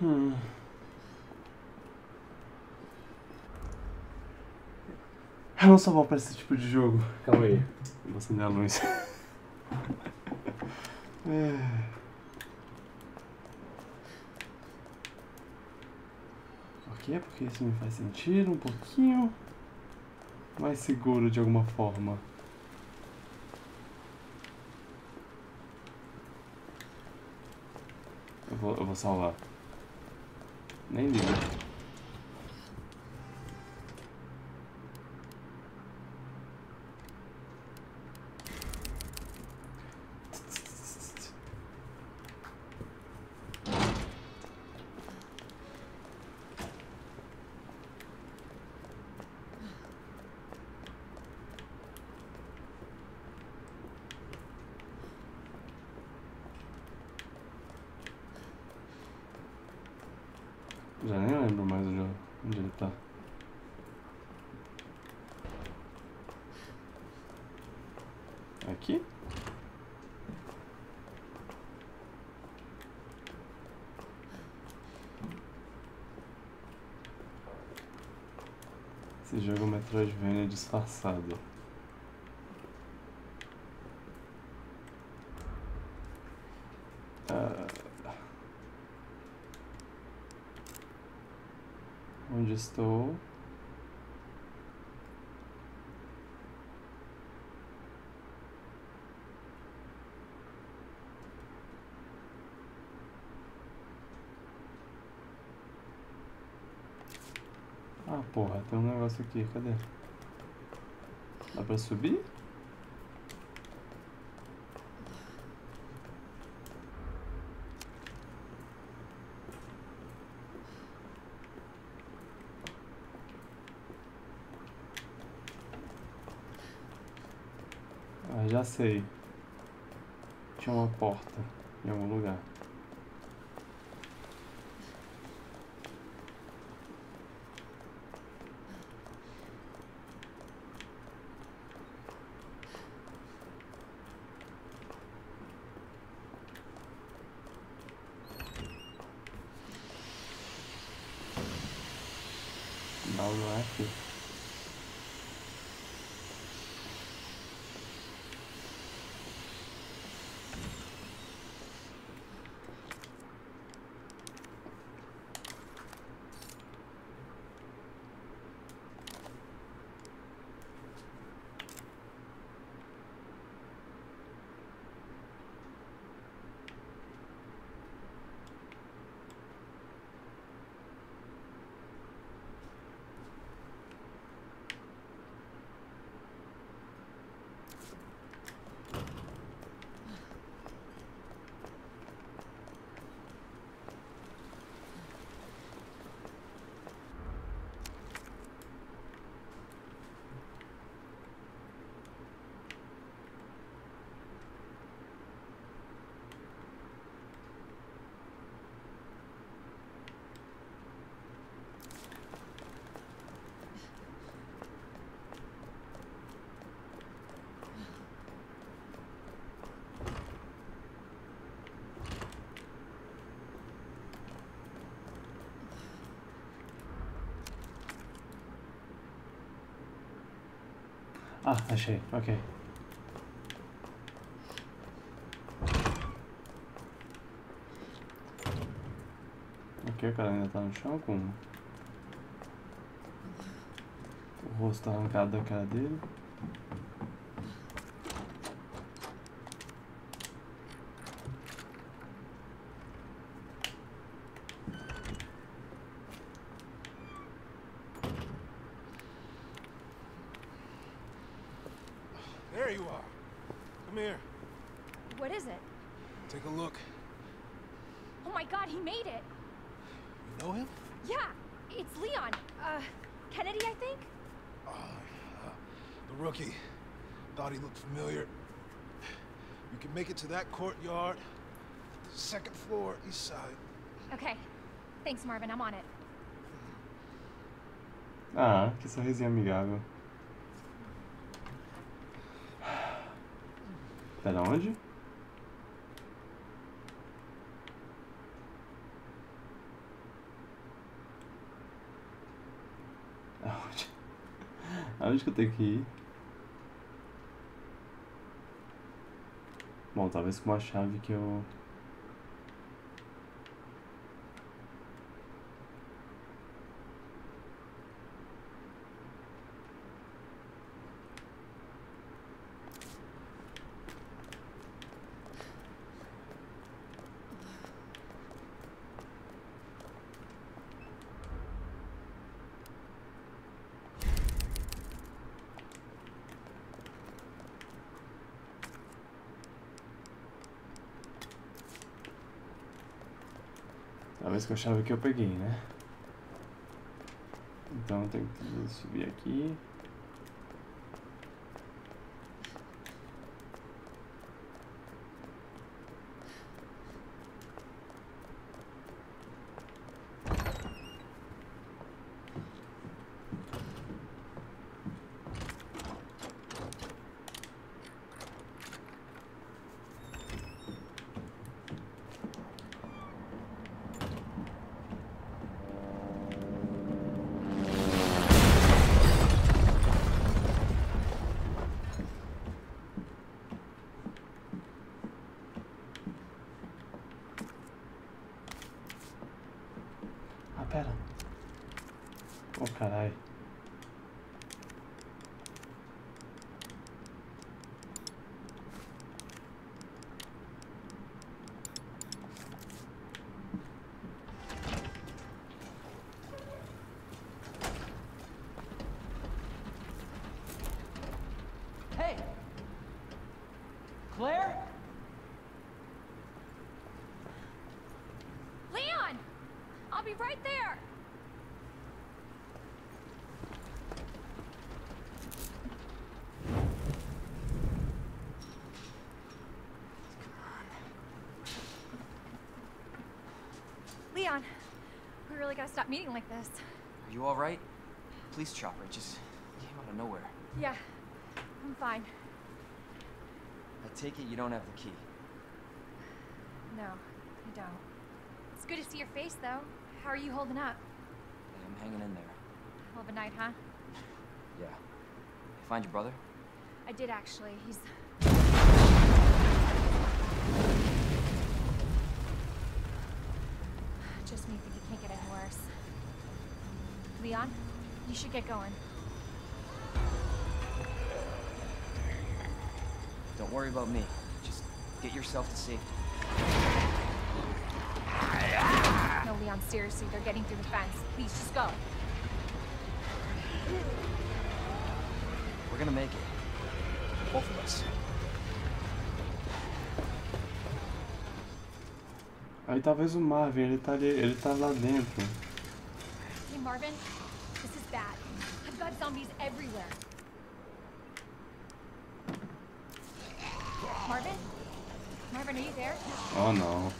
Hum. Eu não sou bom pra esse tipo de jogo. Calma aí. Vou acender a luz. É. Ok, porque isso me faz sentido um pouquinho mais seguro de alguma forma. Eu vou, eu vou salvar. Nem liga. Já nem lembro mais onde, eu- onde ele tá. Aqui? Metroidvania disfarçado. Ah. Onde estou? Ah, porra, tem um negócio aqui, cadê? Dá pra subir? Ah, já sei. Tinha uma porta em algum lugar. Ah, achei, ok. Ok, o cara ainda tá no chão com o rosto arrancado da cara dele. Rookie. Thought he looked familiar. You can make it to that courtyard. Second floor, east side. Okay. Thanks, Marvin. I'm on it. Ah, que sorrisinho amigável. Pera, onde? Aonde? Aonde que eu tenho que ir? Talvez com uma chave que eu... Talvez com a chave que eu peguei, né? Então tem que subir aqui. Stop meeting like this. Are you alright? Police chopper just came out of nowhere. Yeah, I'm fine. I take it you don't have the key. No, I don't. It's good to see your face, though. How are you holding up? I'm hanging in there. Hell of a night, huh? Yeah. You find your brother? I did actually. He's. Just me think it can't get any worse. Leon, you should get going. Don't worry about me. Just get yourself to safety. No, Leon, seriously, they're getting through the fence. Please, just go. We're gonna make it. Both of us. Aí talvez o Marvin, ele tá ali, ele tá lá dentro. Hey, Marvin, this is bad. I've got zombies everywhere. Marvin? Marvin, are you there? Oh não.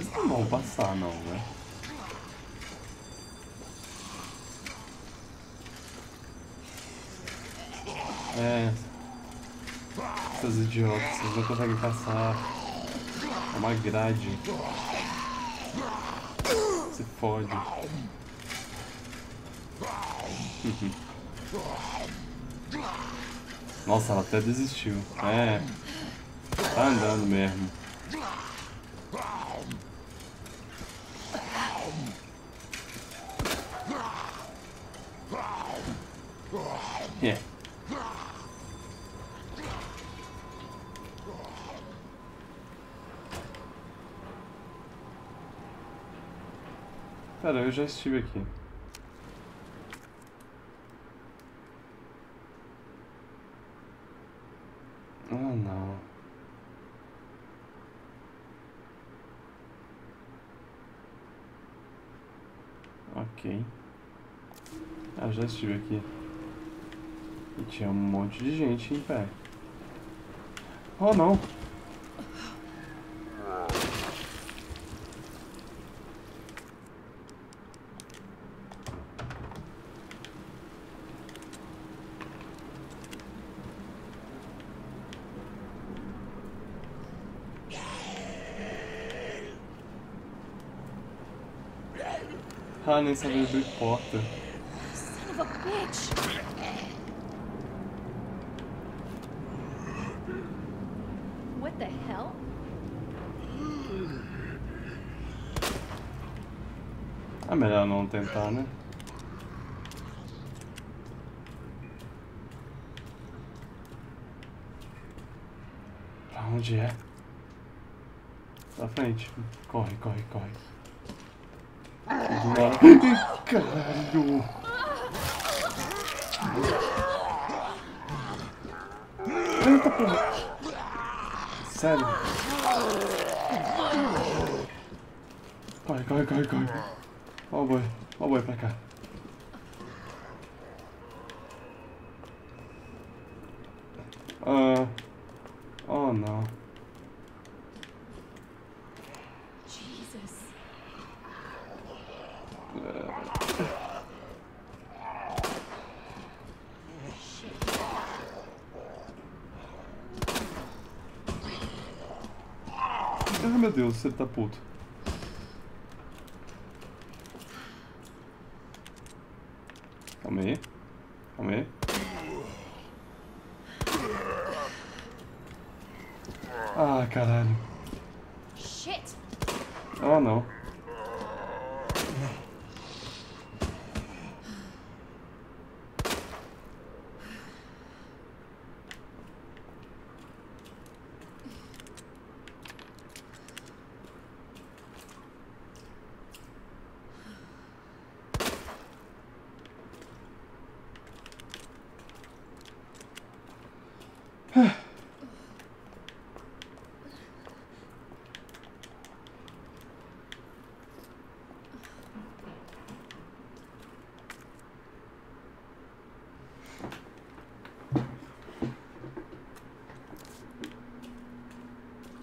Eles não vão passar não, né? É. Seus idiotas, vocês não conseguem passar. É uma grade. Se fode. Nossa, ela até desistiu. É. Tá andando mesmo. Já estive aqui. Ah, não. Ok. Ah, já estive aqui. E tinha um monte de gente em pé. Oh, não. Ah, nem sabia abrir porta. Son of a bitch! What the hell? É melhor não tentar, né? Pra onde é? Pra frente. Corre, corre, corre. Caralho! Eita porra! Sério? Corre, corre, corre, corre. Ó o boi, ó o boi pra cá. Ah. Oh não. Jesus. Ah meu Deus, você tá puto. Calma aí. Calma aí. Ah, caralho. Shit! Oh não.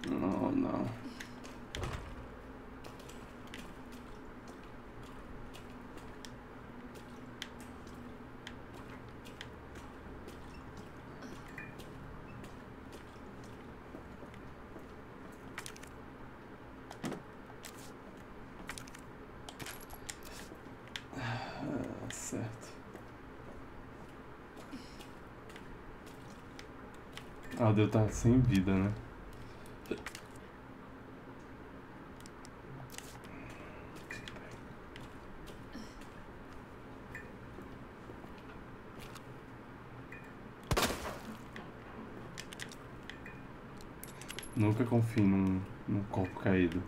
Não, não. Ah, certo. Deu tá sem vida, né? Nunca confie num, num corpo caído.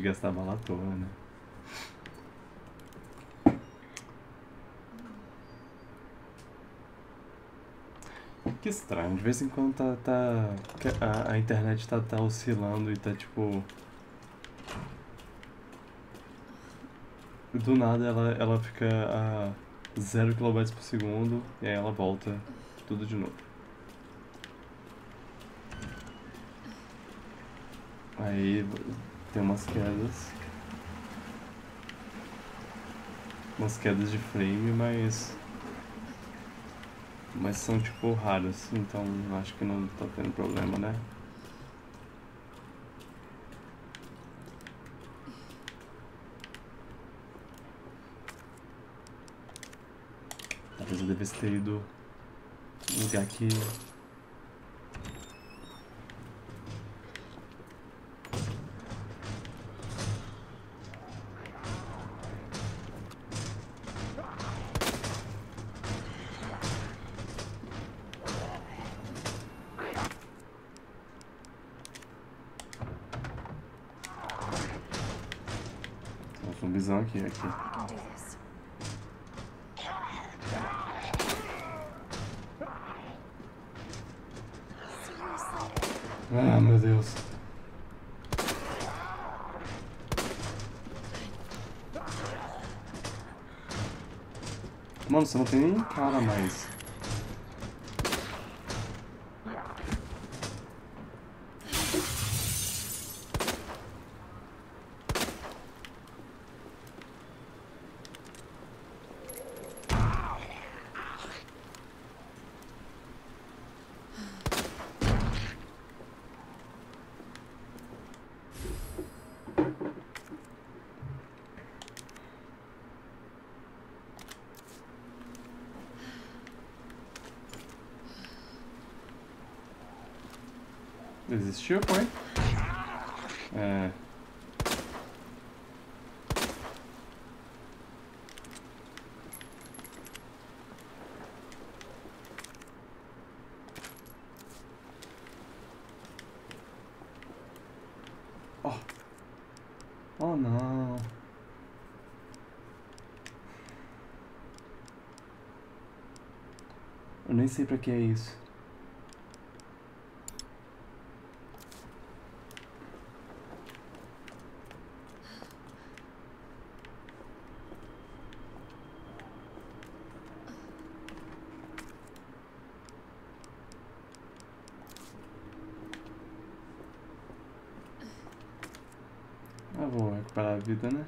De gastar bala à toa, né? Que estranho, de vez em quando tá. tá a, a internet tá, tá oscilando e tá tipo. Do nada ela, ela fica a 0 kb por segundo e aí ela volta tudo de novo. Aí tem umas quedas. Umas quedas de frame, mas. Mas são tipo raras, então acho que não tá tendo problema, né? Talvez eu devesse ter ido no lugar que zumbizão aqui, aqui. Ah, meu Deus. Mano, você não tem nem cara mais. Desistiu, foi? É. Oh. Oh não. Eu nem sei pra que é isso. Ah, vou recuperar a vida, né?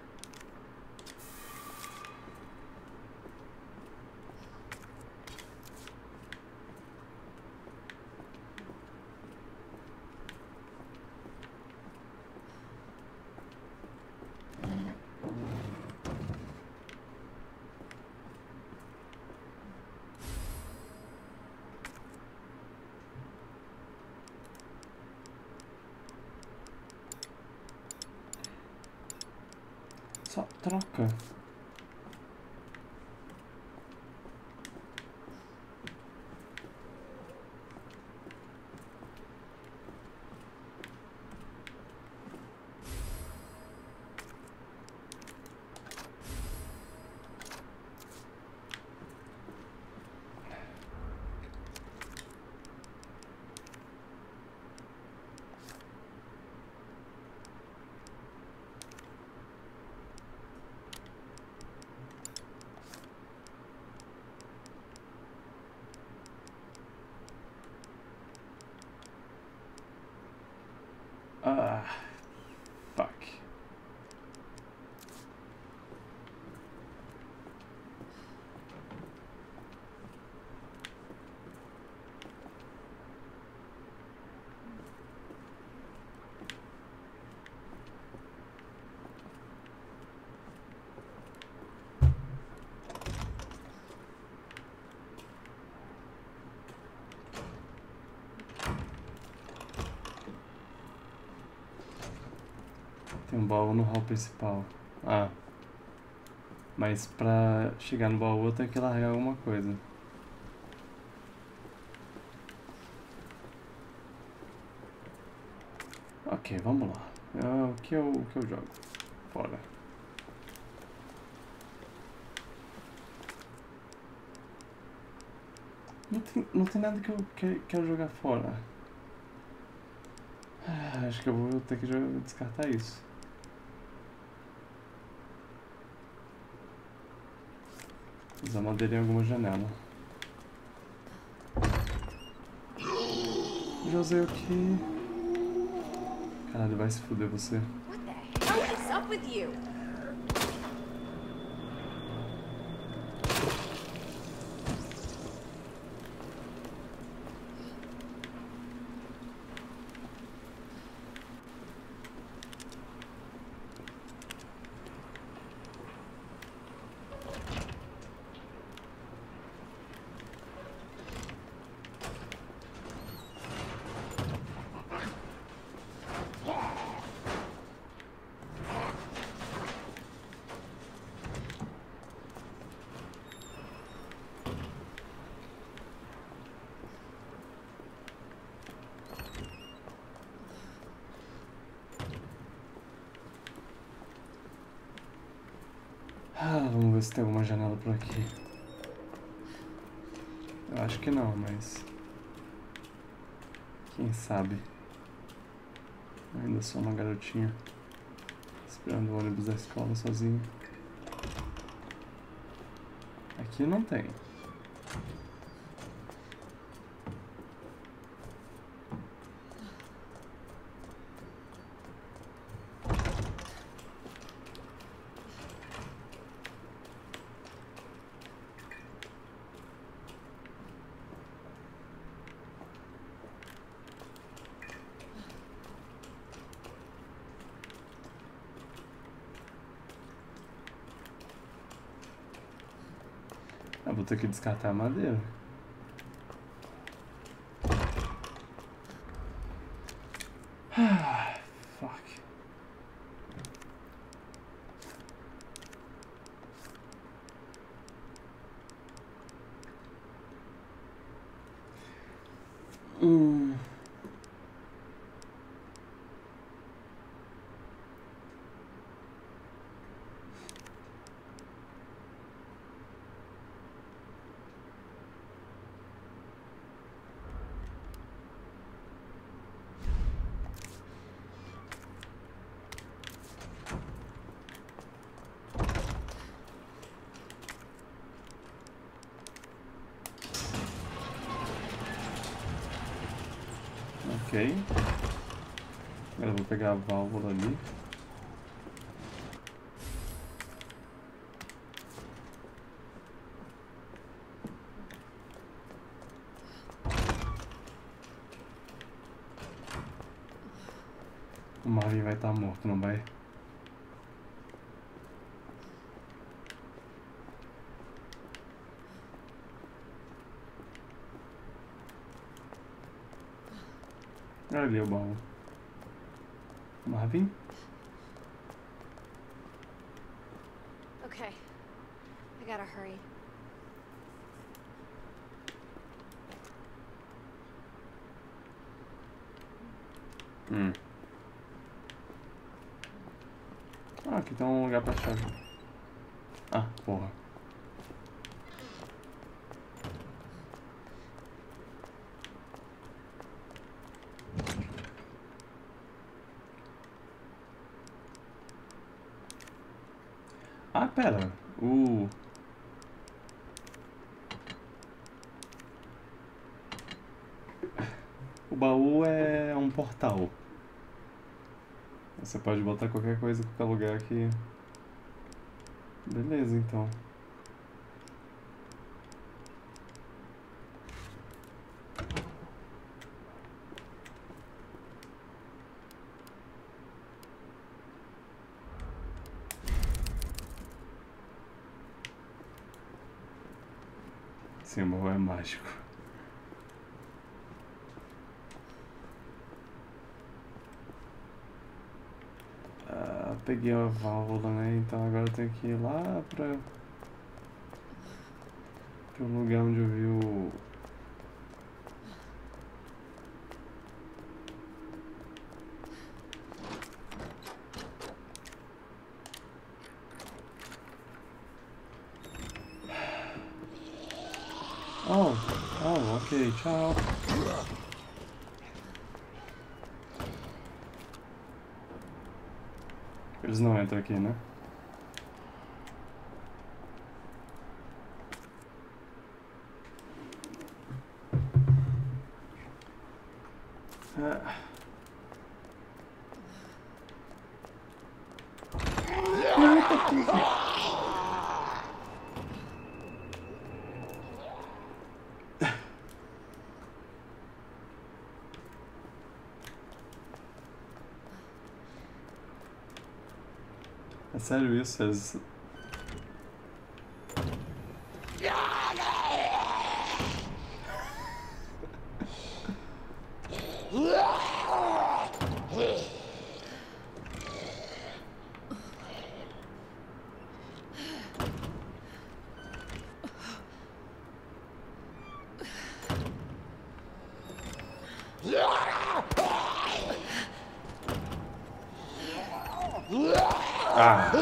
Só troca. Ah, fuck. Tem um baú no hall principal. Ah. Mas pra chegar no baú eu tenho que largar alguma coisa. Ok, vamos lá. Ah, o que eu, o que eu jogo? Fora. Não tem, não tem nada que eu que, quero jogar fora. Ah, acho que eu vou ter que jo- descartar isso. Em alguma janela. Já usei o que? Caralho, vai se fuder você. What the hell is up with? Ah, vamos ver se tem alguma janela por aqui. Eu acho que não, mas. Quem sabe? Eu ainda sou uma garotinha. Esperando o ônibus da escola sozinho. Aqui não tem. Ter que descartar a madeira. Ah, fuck. Hum. Ok. Agora eu vou pegar a válvula ali. O Marvin vai estar morto, não vai? Olha ali o baú. Marvin? Okay. I gotta hurry. Hum. Ah, pra chave. Ah, porra. Ah, pera. O... O baú é um portal. Você pode botar qualquer coisa em qualquer lugar aqui. Beleza, então. Baú é mágico. peguei a válvula, né? Então agora eu tenho que ir lá pra... Pro lugar onde eu vi o... Oh, oh, ok, tchau. Eles não sério isso? Ah.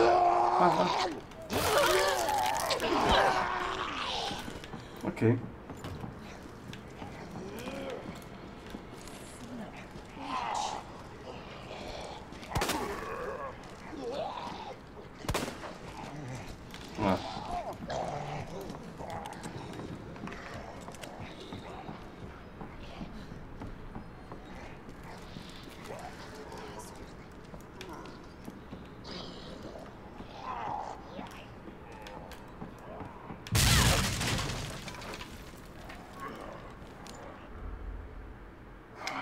Ah. Ok. Ah.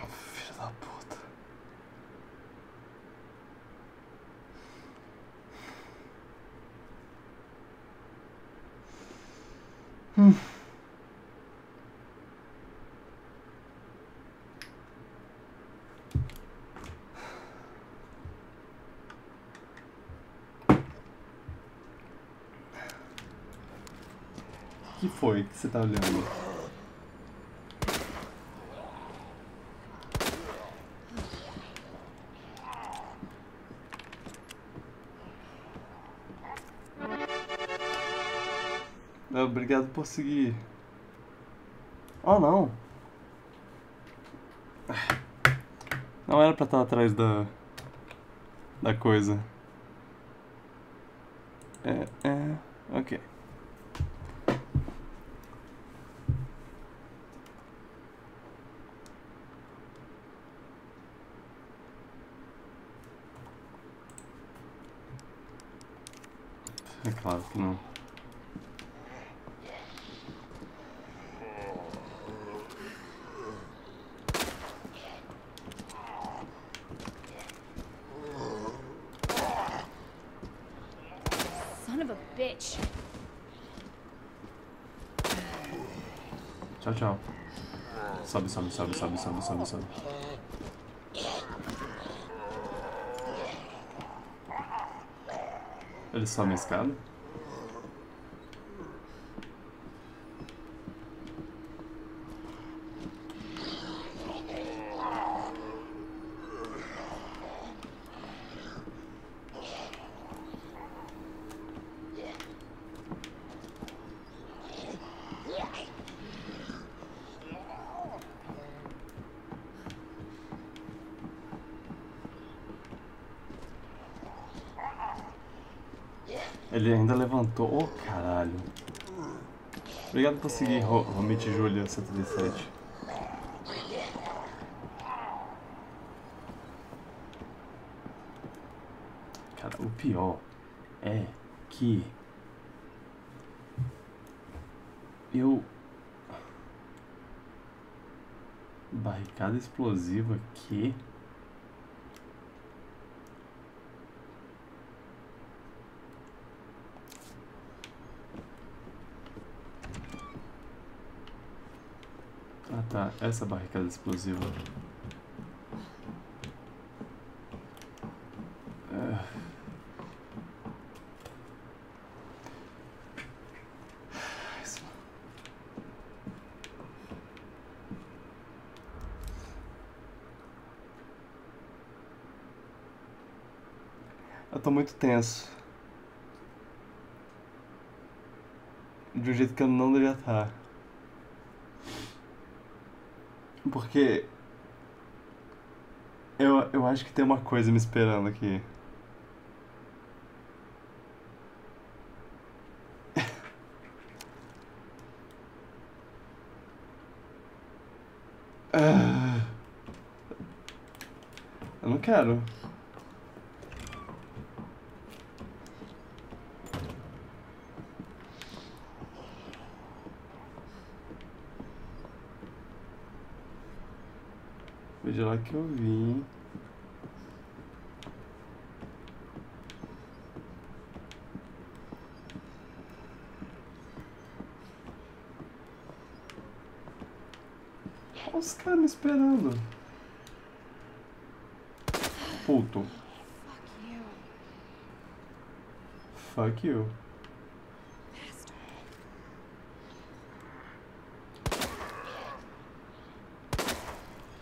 Filho da puta. Hum. O que foi que você tá olhando? Obrigado por seguir. Oh, não. Não era pra estar atrás da... Da coisa. É, é... Ok. É claro que não. Son of a bitch. Tchau, tchau. Sobe, sobe, sobe, sobe, sobe, sobe, sobe. Ele sobe a escada? Levantou. Oh, caralho. Obrigado por seguir, Ro- Romit Julia 77. Cara, o pior é que eu barricada explosiva aqui. Ah tá, essa barricada explosiva. Isso. Eu tô muito tenso. De um jeito que eu não devia estar. Porque eu, eu acho que tem uma coisa me esperando aqui. Ah. Eu não quero. Lá que eu vim. Olha os caras me esperando. Puto. Fuck you. Fuck you. Bastard.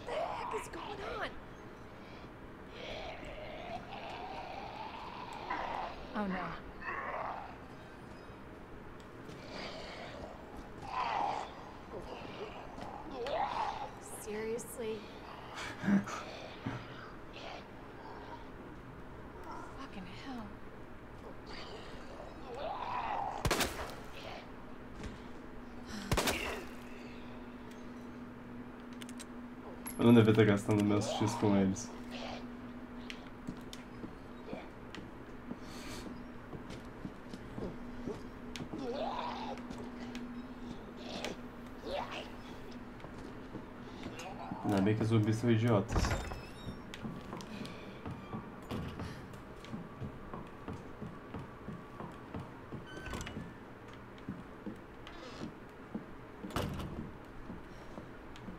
What the heck is going on? Oh no. Seriously? Fucking hell. Eu não devia estar gastando meus X com eles. Ainda bem que os zumbis são idiotas.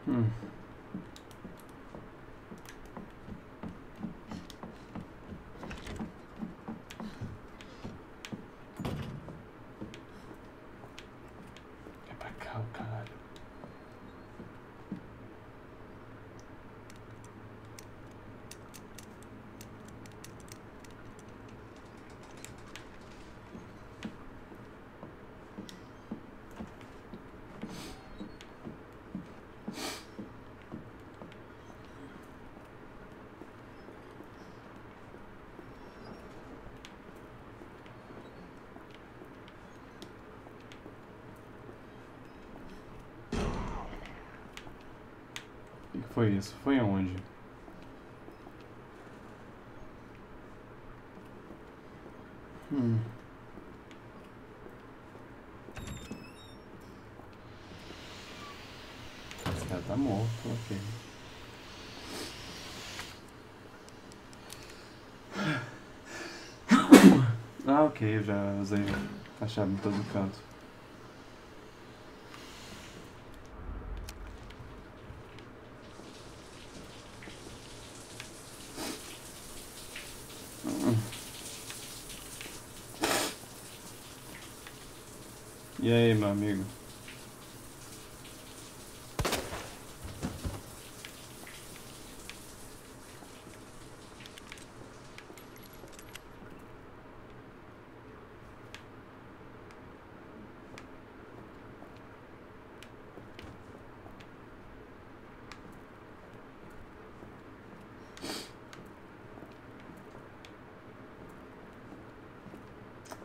Hum. É pra cá o caralho. O que que foi isso? Foi aonde? Hum. Esse cara tá morto, ok. Ah, ok, eu já usei a chave em todo canto. E aí, meu amigo?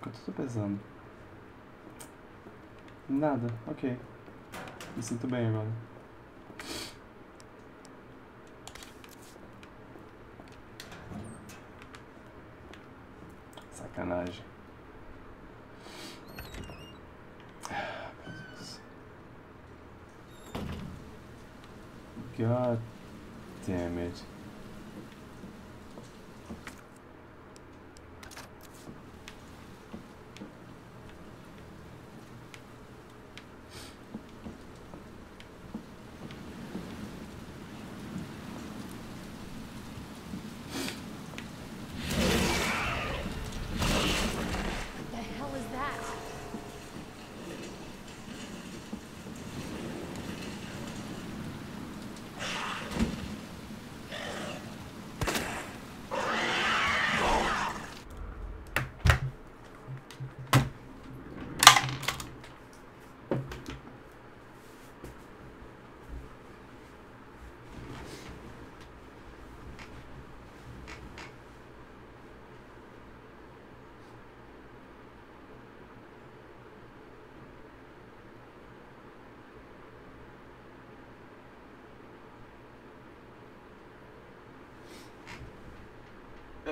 Quanto eu tô pesando? Nada, ok. Me sinto bem agora. Sacanagem. Ah, meu Deus. God damn it. What the hell is that?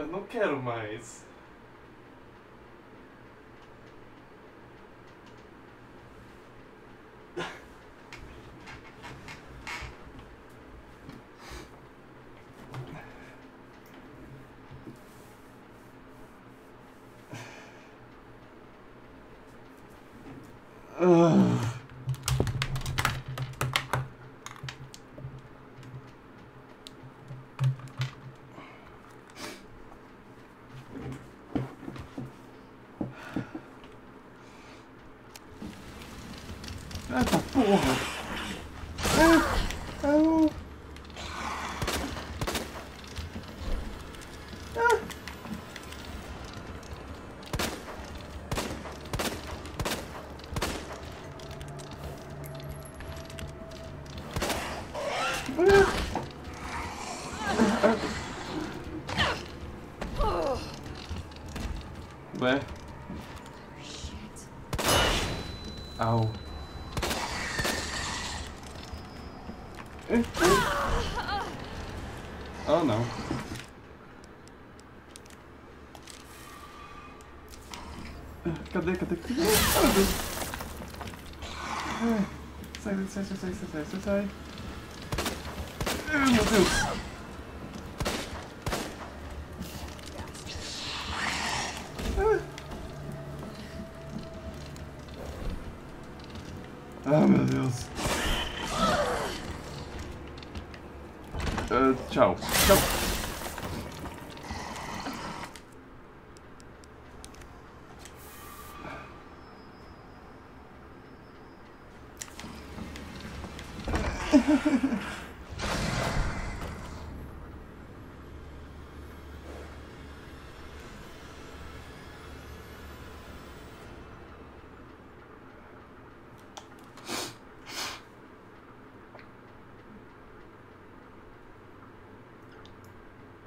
Eu não quero mais. Sai, sai, sai, sai, sai, sai.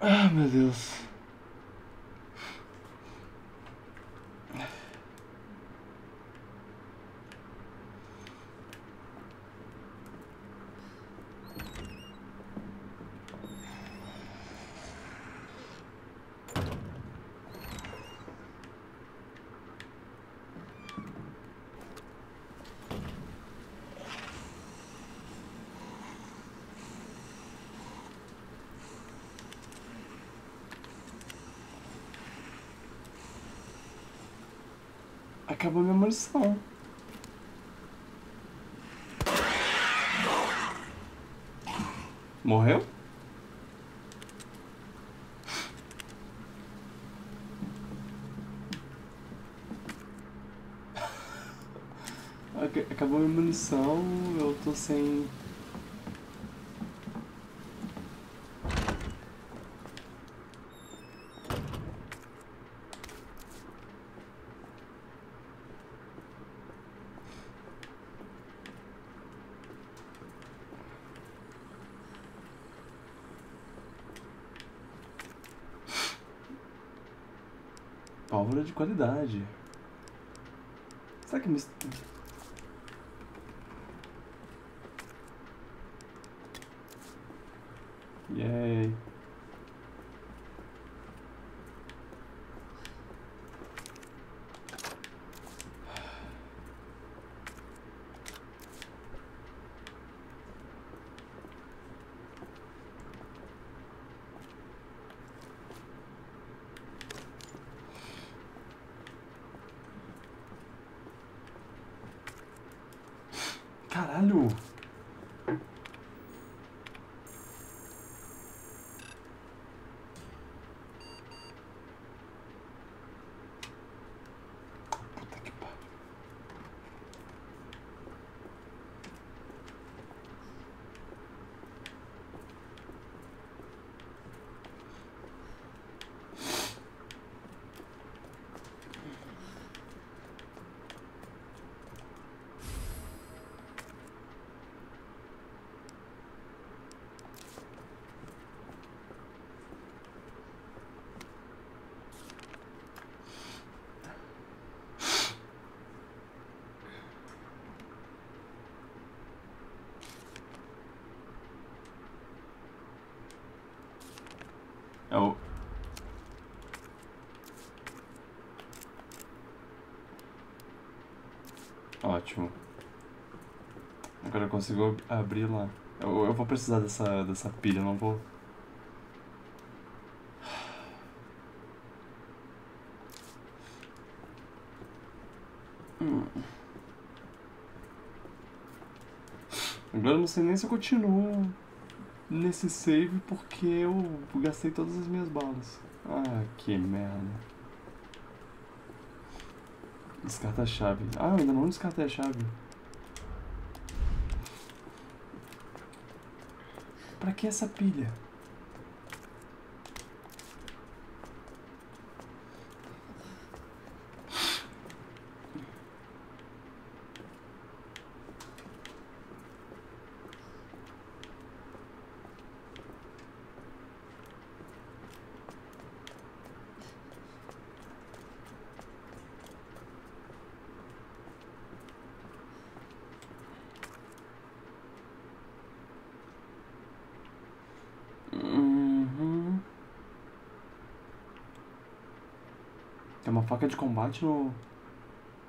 Ah, meu Deus. Acabou minha munição. Morreu? Ac- Acabou minha munição, eu tô sem. Pólvora de qualidade. É o... Ótimo. Agora eu consigo abrir lá. Eu, eu vou precisar dessa, dessa pilha, não vou... Agora eu não sei nem se eu continuo nesse save porque eu gastei todas as minhas balas. Ah, que merda. Descarta a chave. Ah, eu ainda não descartei a chave. Pra que essa pilha? Faca de combate no.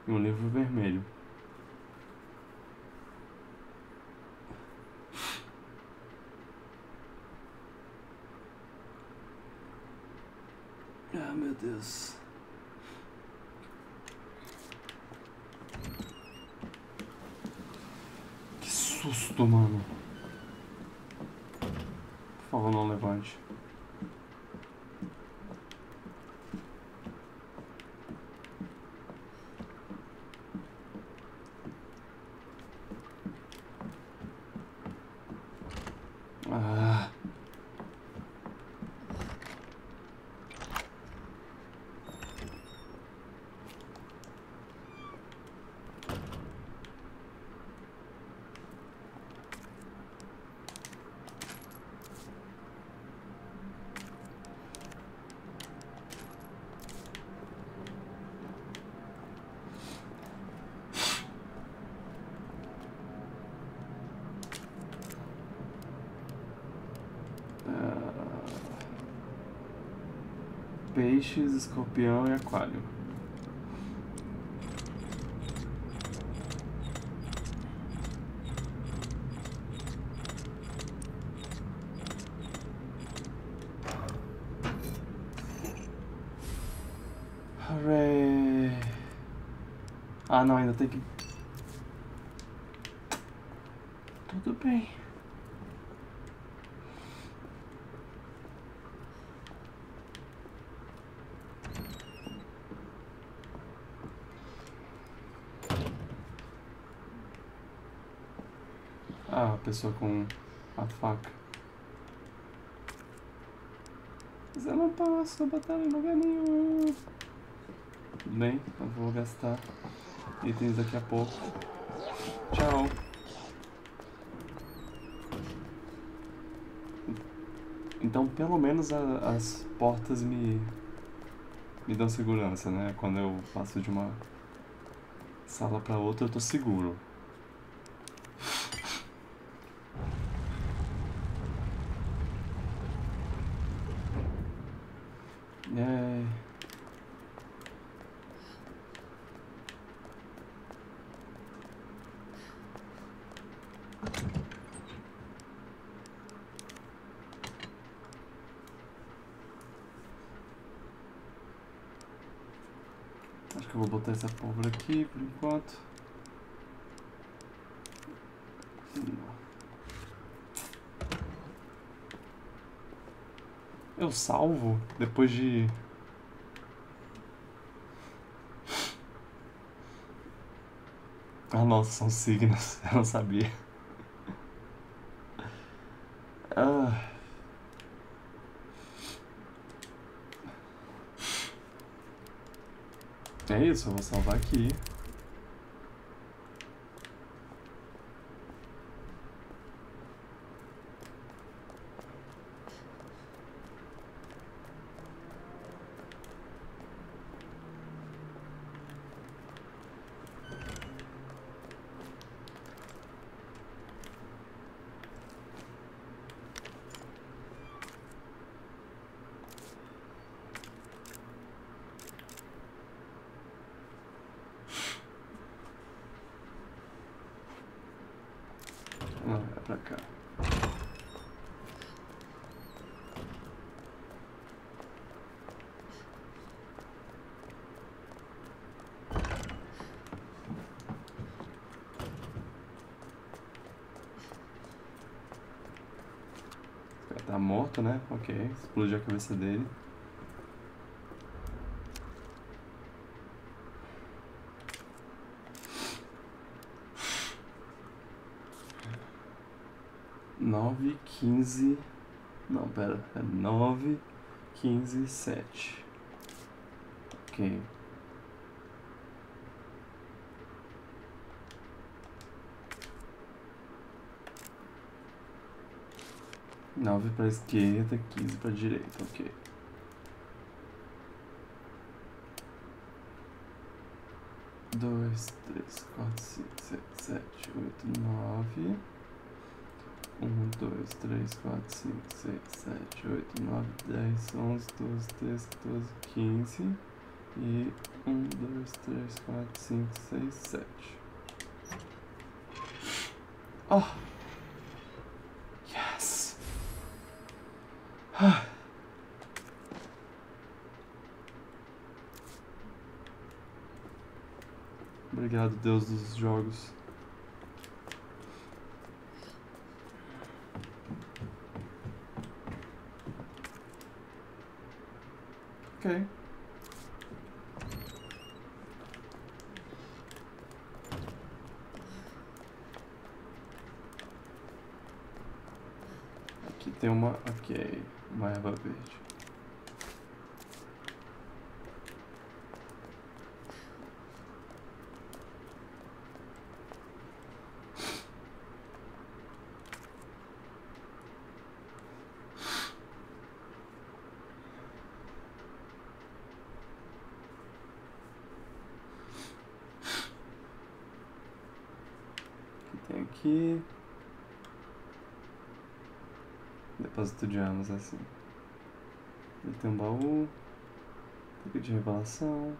um livro vermelho. Ah, meu Deus. Que susto, mano. Por favor, não levante. Ah. Ah. Peixes, escorpião e aquário. Hooray! Ah, não, ainda tem que. Tudo bem. Ah, a pessoa com a faca. Mas eu não posso botar em lugar nenhum. Tudo bem, eu vou gastar itens daqui a pouco. Tchau. Então, pelo menos a- as portas me me dão segurança, né? Quando eu passo de uma sala pra outra, eu tô seguro. Yay. Acho que eu vou botar essa pólvora aqui por enquanto. Eu salvo depois de. Ah, nossa, são signos. Eu não sabia. Eu vou salvar aqui. Ok, explodiu a cabeça dele. Nove, quinze. Não, pera. É nove, quinze, sete. Ok. Nove pra esquerda, quinze pra direita, ok. Dois, três, quatro, cinco, seis, sete, oito, nove. Um, dois, três, quatro, cinco, seis, sete, oito, nove, dez, onze, doze, treze, quatorze, quinze. E um, dois, três, quatro, cinco, seis, sete. Oh! Yes! Ah. Obrigado, Deus dos jogos. Ok. Aqui tem uma. Ok. Uma erva verde. que tem aqui? Armas, assim. Ele tem um baú. Pico de revelação.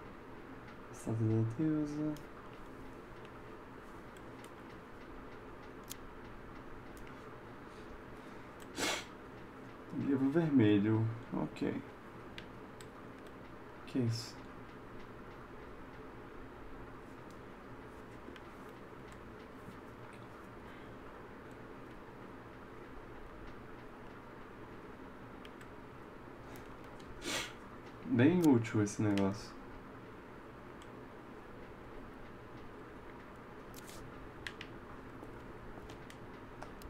Estátua da deusa. Livro vermelho. Ok. Que isso? Bem útil esse negócio.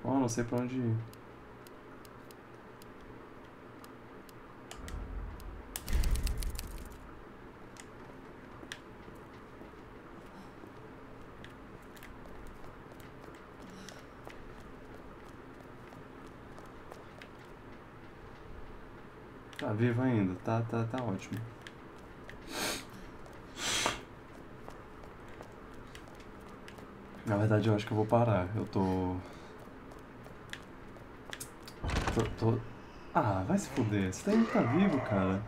Oh, não sei pra onde ir. Tá vivo ainda, tá, tá, tá ótimo. Na verdade eu acho que eu vou parar. Eu tô. Tô. tô... Ah, vai se fuder. Você ainda tá vivo, cara.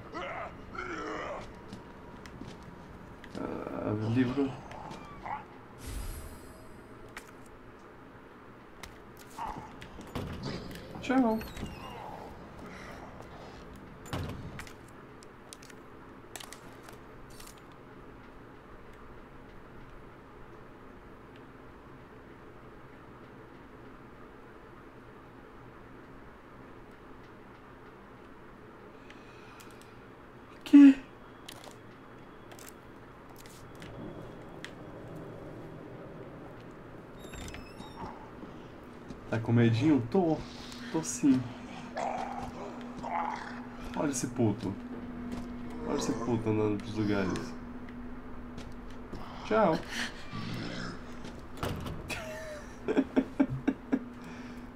Ah, livro. Tchau. Tá com medinho? Tô. Tô sim. Olha esse puto. Olha esse puto andando pros lugares. Tchau.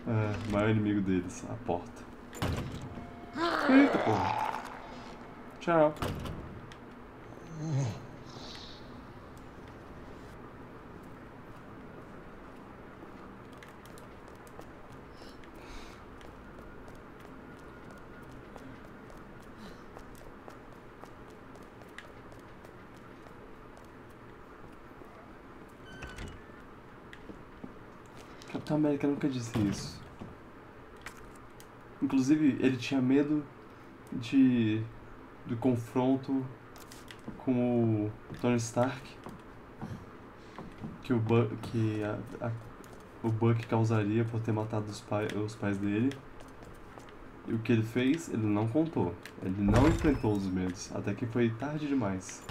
é, o maior inimigo deles, a porta. Eita porra. Tchau. América nunca disse isso. Inclusive, ele tinha medo de do confronto com o Tony Stark que o Buck, que a, a, o Buck causaria por ter matado os, pai, os pais dele. E o que ele fez, ele não contou. Ele não enfrentou os medos, até que foi tarde demais.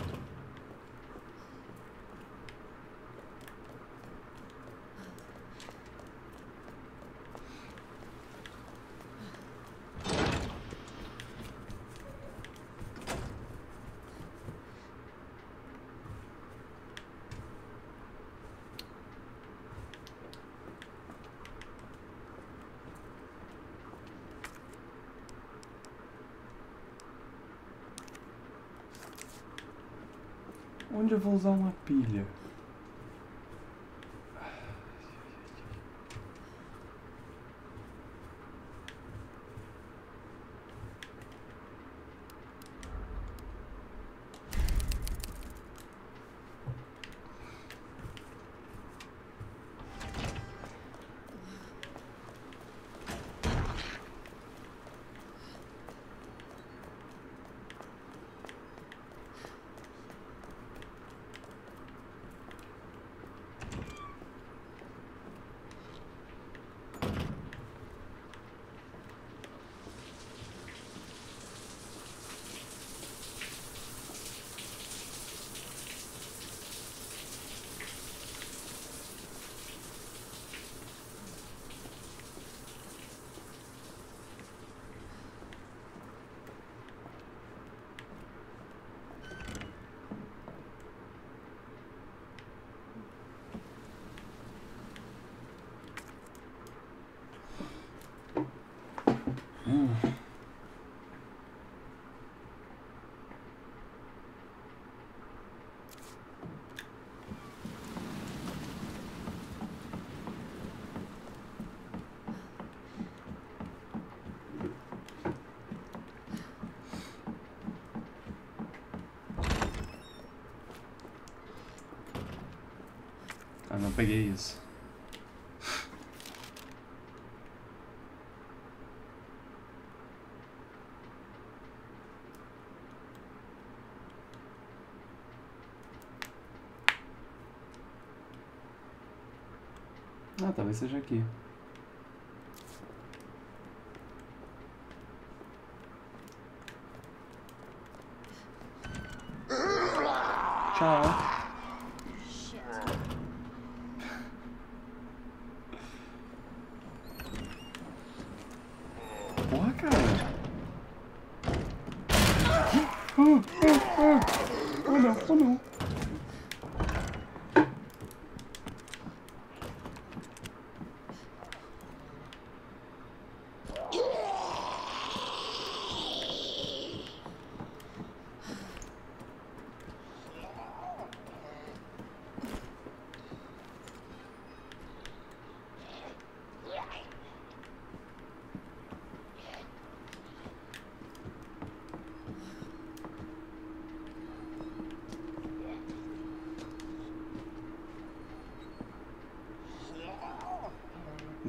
Peguei isso. Ah, talvez seja aqui. Tchau.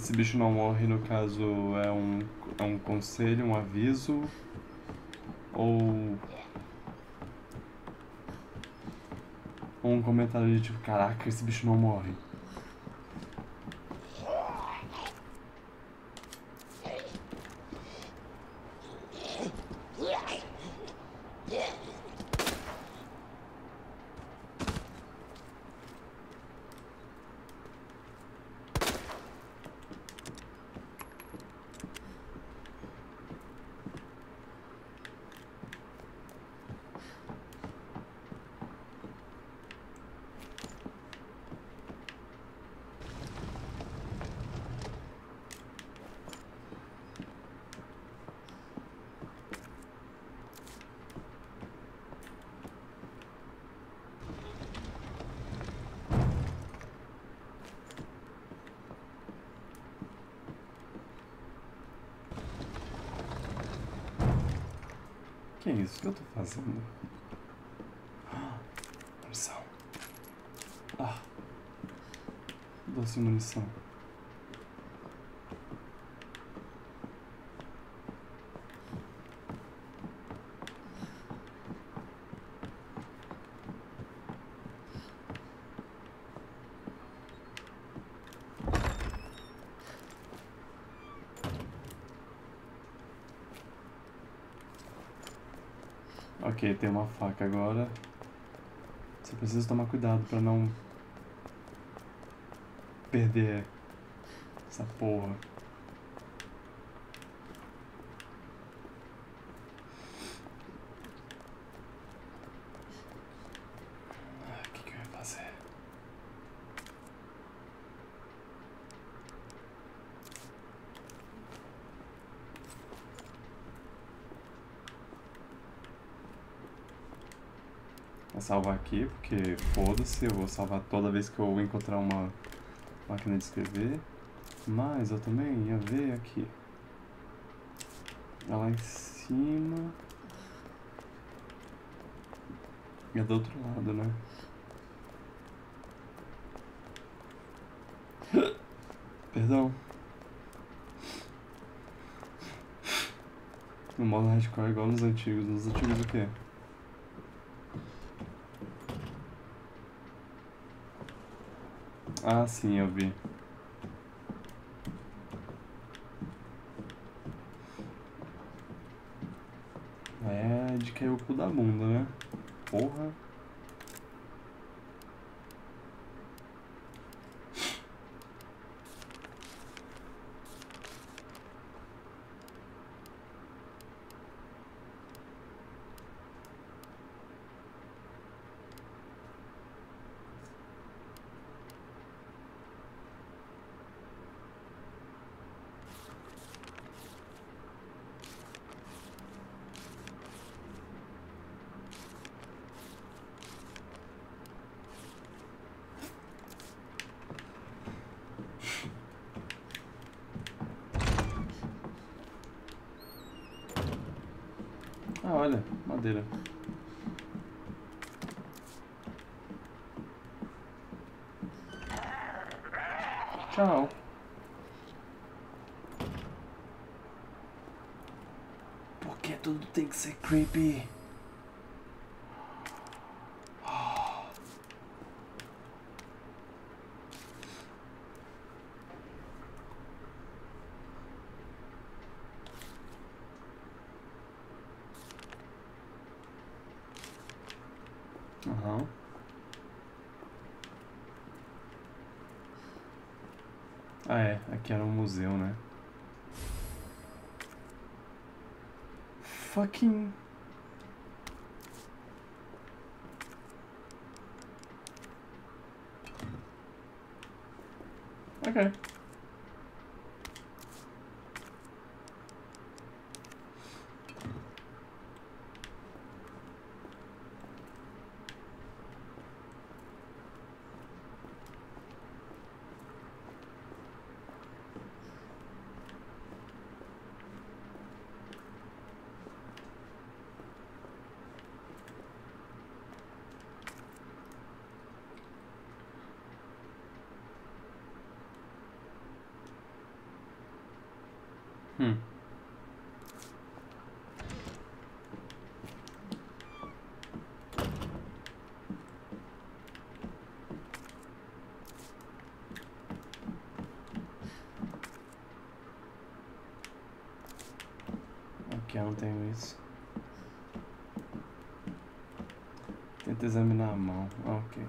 Esse bicho não morre, no caso, é um, é um conselho, um aviso? Ou. Um comentário de tipo, caraca, esse bicho não morre. Isso? O que eu tô fazendo? Munição. Ah. Doce munição. Ok, tem uma faca agora. Você precisa tomar cuidado pra não perder essa porra. Ah, O que, que eu ia fazer? Vou salvar aqui, porque foda-se, eu vou salvar toda vez que eu encontrar uma máquina de escrever. Mas eu também ia ver aqui. É lá em cima. E é do outro lado, né? Perdão. No modo hardcore é igual nos antigos. Nos antigos o quê? Ah, sim, eu vi. É de cair o cu da bunda, né? Porra. Ah, olha, madeira. Tchau. Por que tudo creepy? Aham. Ah, é. Aqui era um museu, né? Fucking. Ok. Hum. Aqui eu não tenho isso. Tenta examinar a mão. Ok.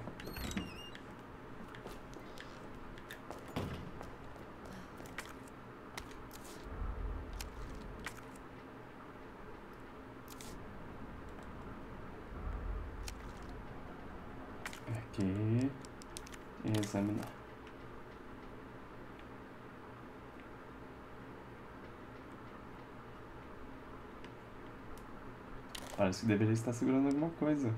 Aqui. E examinar. Parece que deveria estar segurando alguma coisa.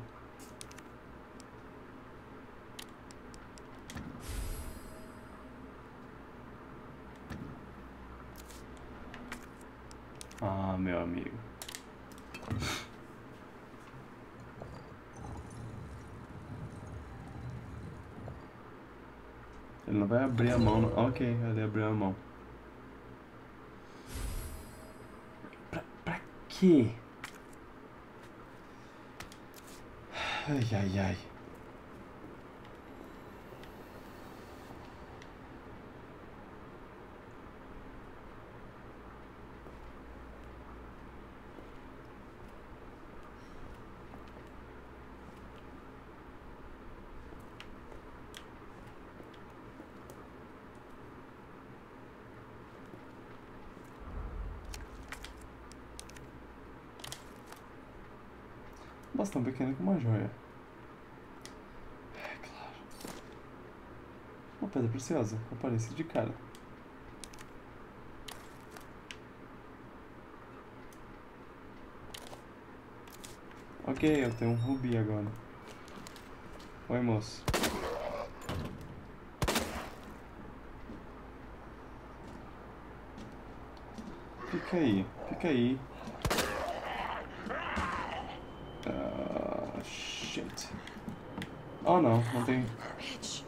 Ah, meu amigo. Ele não vai abrir a mão. Não. Ok, ele abriu a mão. Pra, pra quê? Ai, ai, ai. Pequeno com uma joia. É claro. Uma pedra preciosa. Aparece de cara. Ok, eu tenho um rubi agora. Oi, moço. Fica aí, fica aí. Ah, shit. Oh não, não tem. Bitch.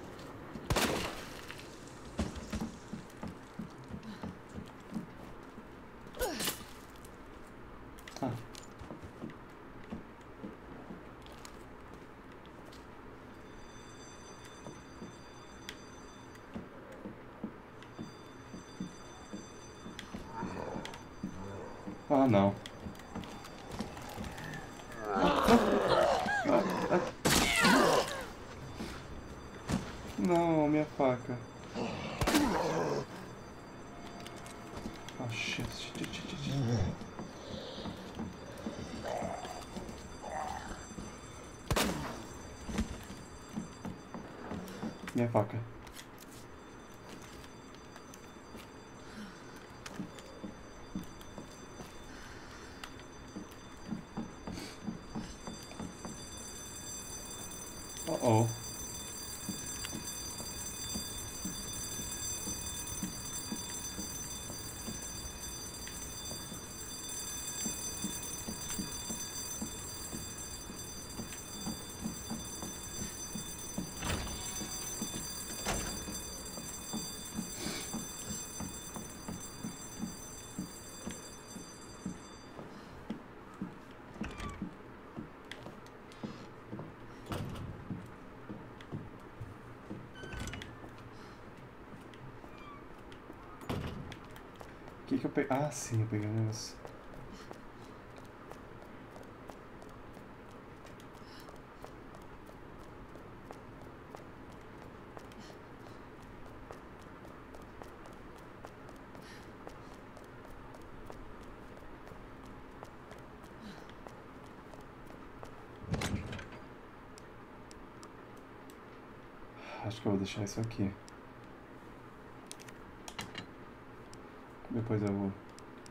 Ah. Ah, não. Não, minha faca. Ah, shit, shit, shit, shit, shit. Minha faca. Uh oh. Peguei? Ah, sim, eu peguei um negócio. Acho que eu vou deixar isso aqui. Depois eu vou.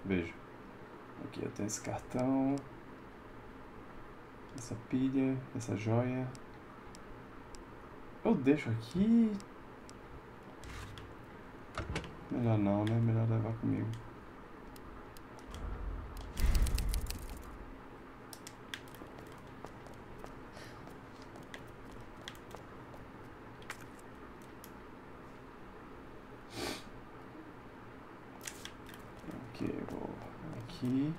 Vejo. Aqui eu tenho esse cartão. Essa pilha, essa joia. Eu deixo aqui. Melhor não, né? Melhor levar comigo. Ok, eu vou aqui.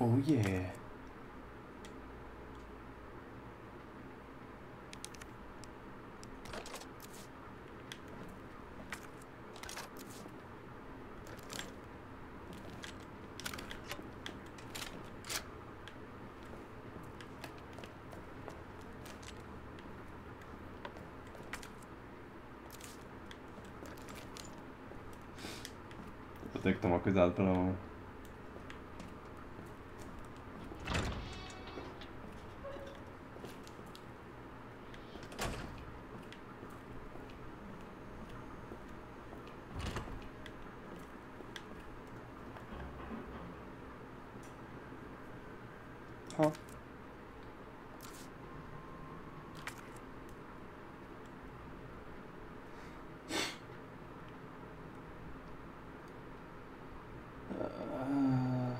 Oh yeah. Vou ter que tomar cuidado pra não Huh. Ah.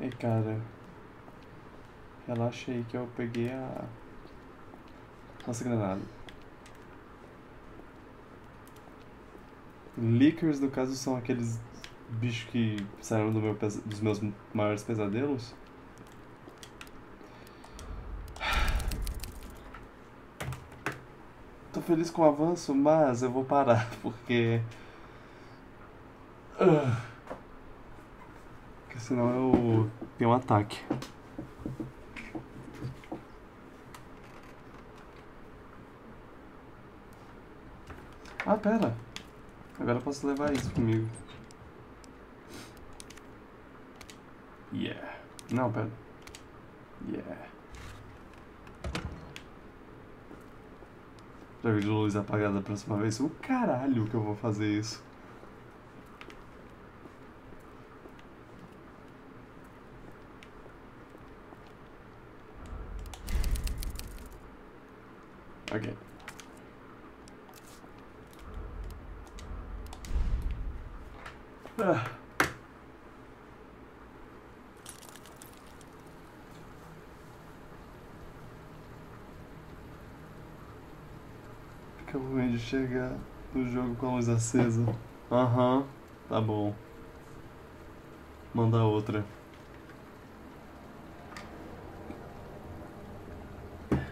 Ei, cara. Relaxa aí que eu peguei a. Nossa granada. Lickers, no caso, são aqueles bichos que saíram do meu dos meus maiores pesadelos. Tô feliz com o avanço, mas eu vou parar porque. Ah. Porque senão eu tenho um ataque. Ah, pera. Agora eu posso levar isso comigo. Yeah. Não, pera. Yeah. Jogo de luz apagada da próxima vez. O caralho que eu vou fazer isso. Ah. Fica ruim de chegar no jogo com a luz acesa. Aham, tá bom. Manda outra.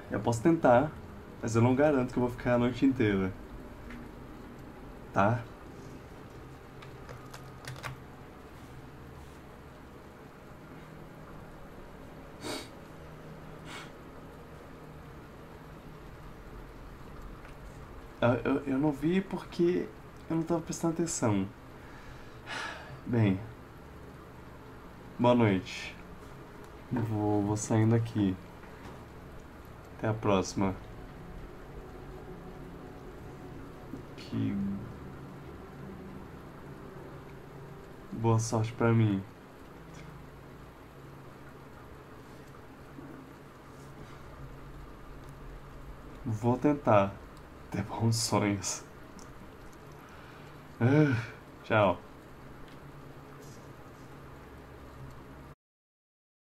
Eu posso tentar, mas eu não garanto que eu vou ficar a noite inteira. Tá? Eu, eu, não vi porque eu não tava prestando atenção. Bem. Boa noite. Vou, vou saindo aqui. Até a próxima. Que. Boa sorte pra mim. Vou tentar ter bons sonhos. Ah, Tchau.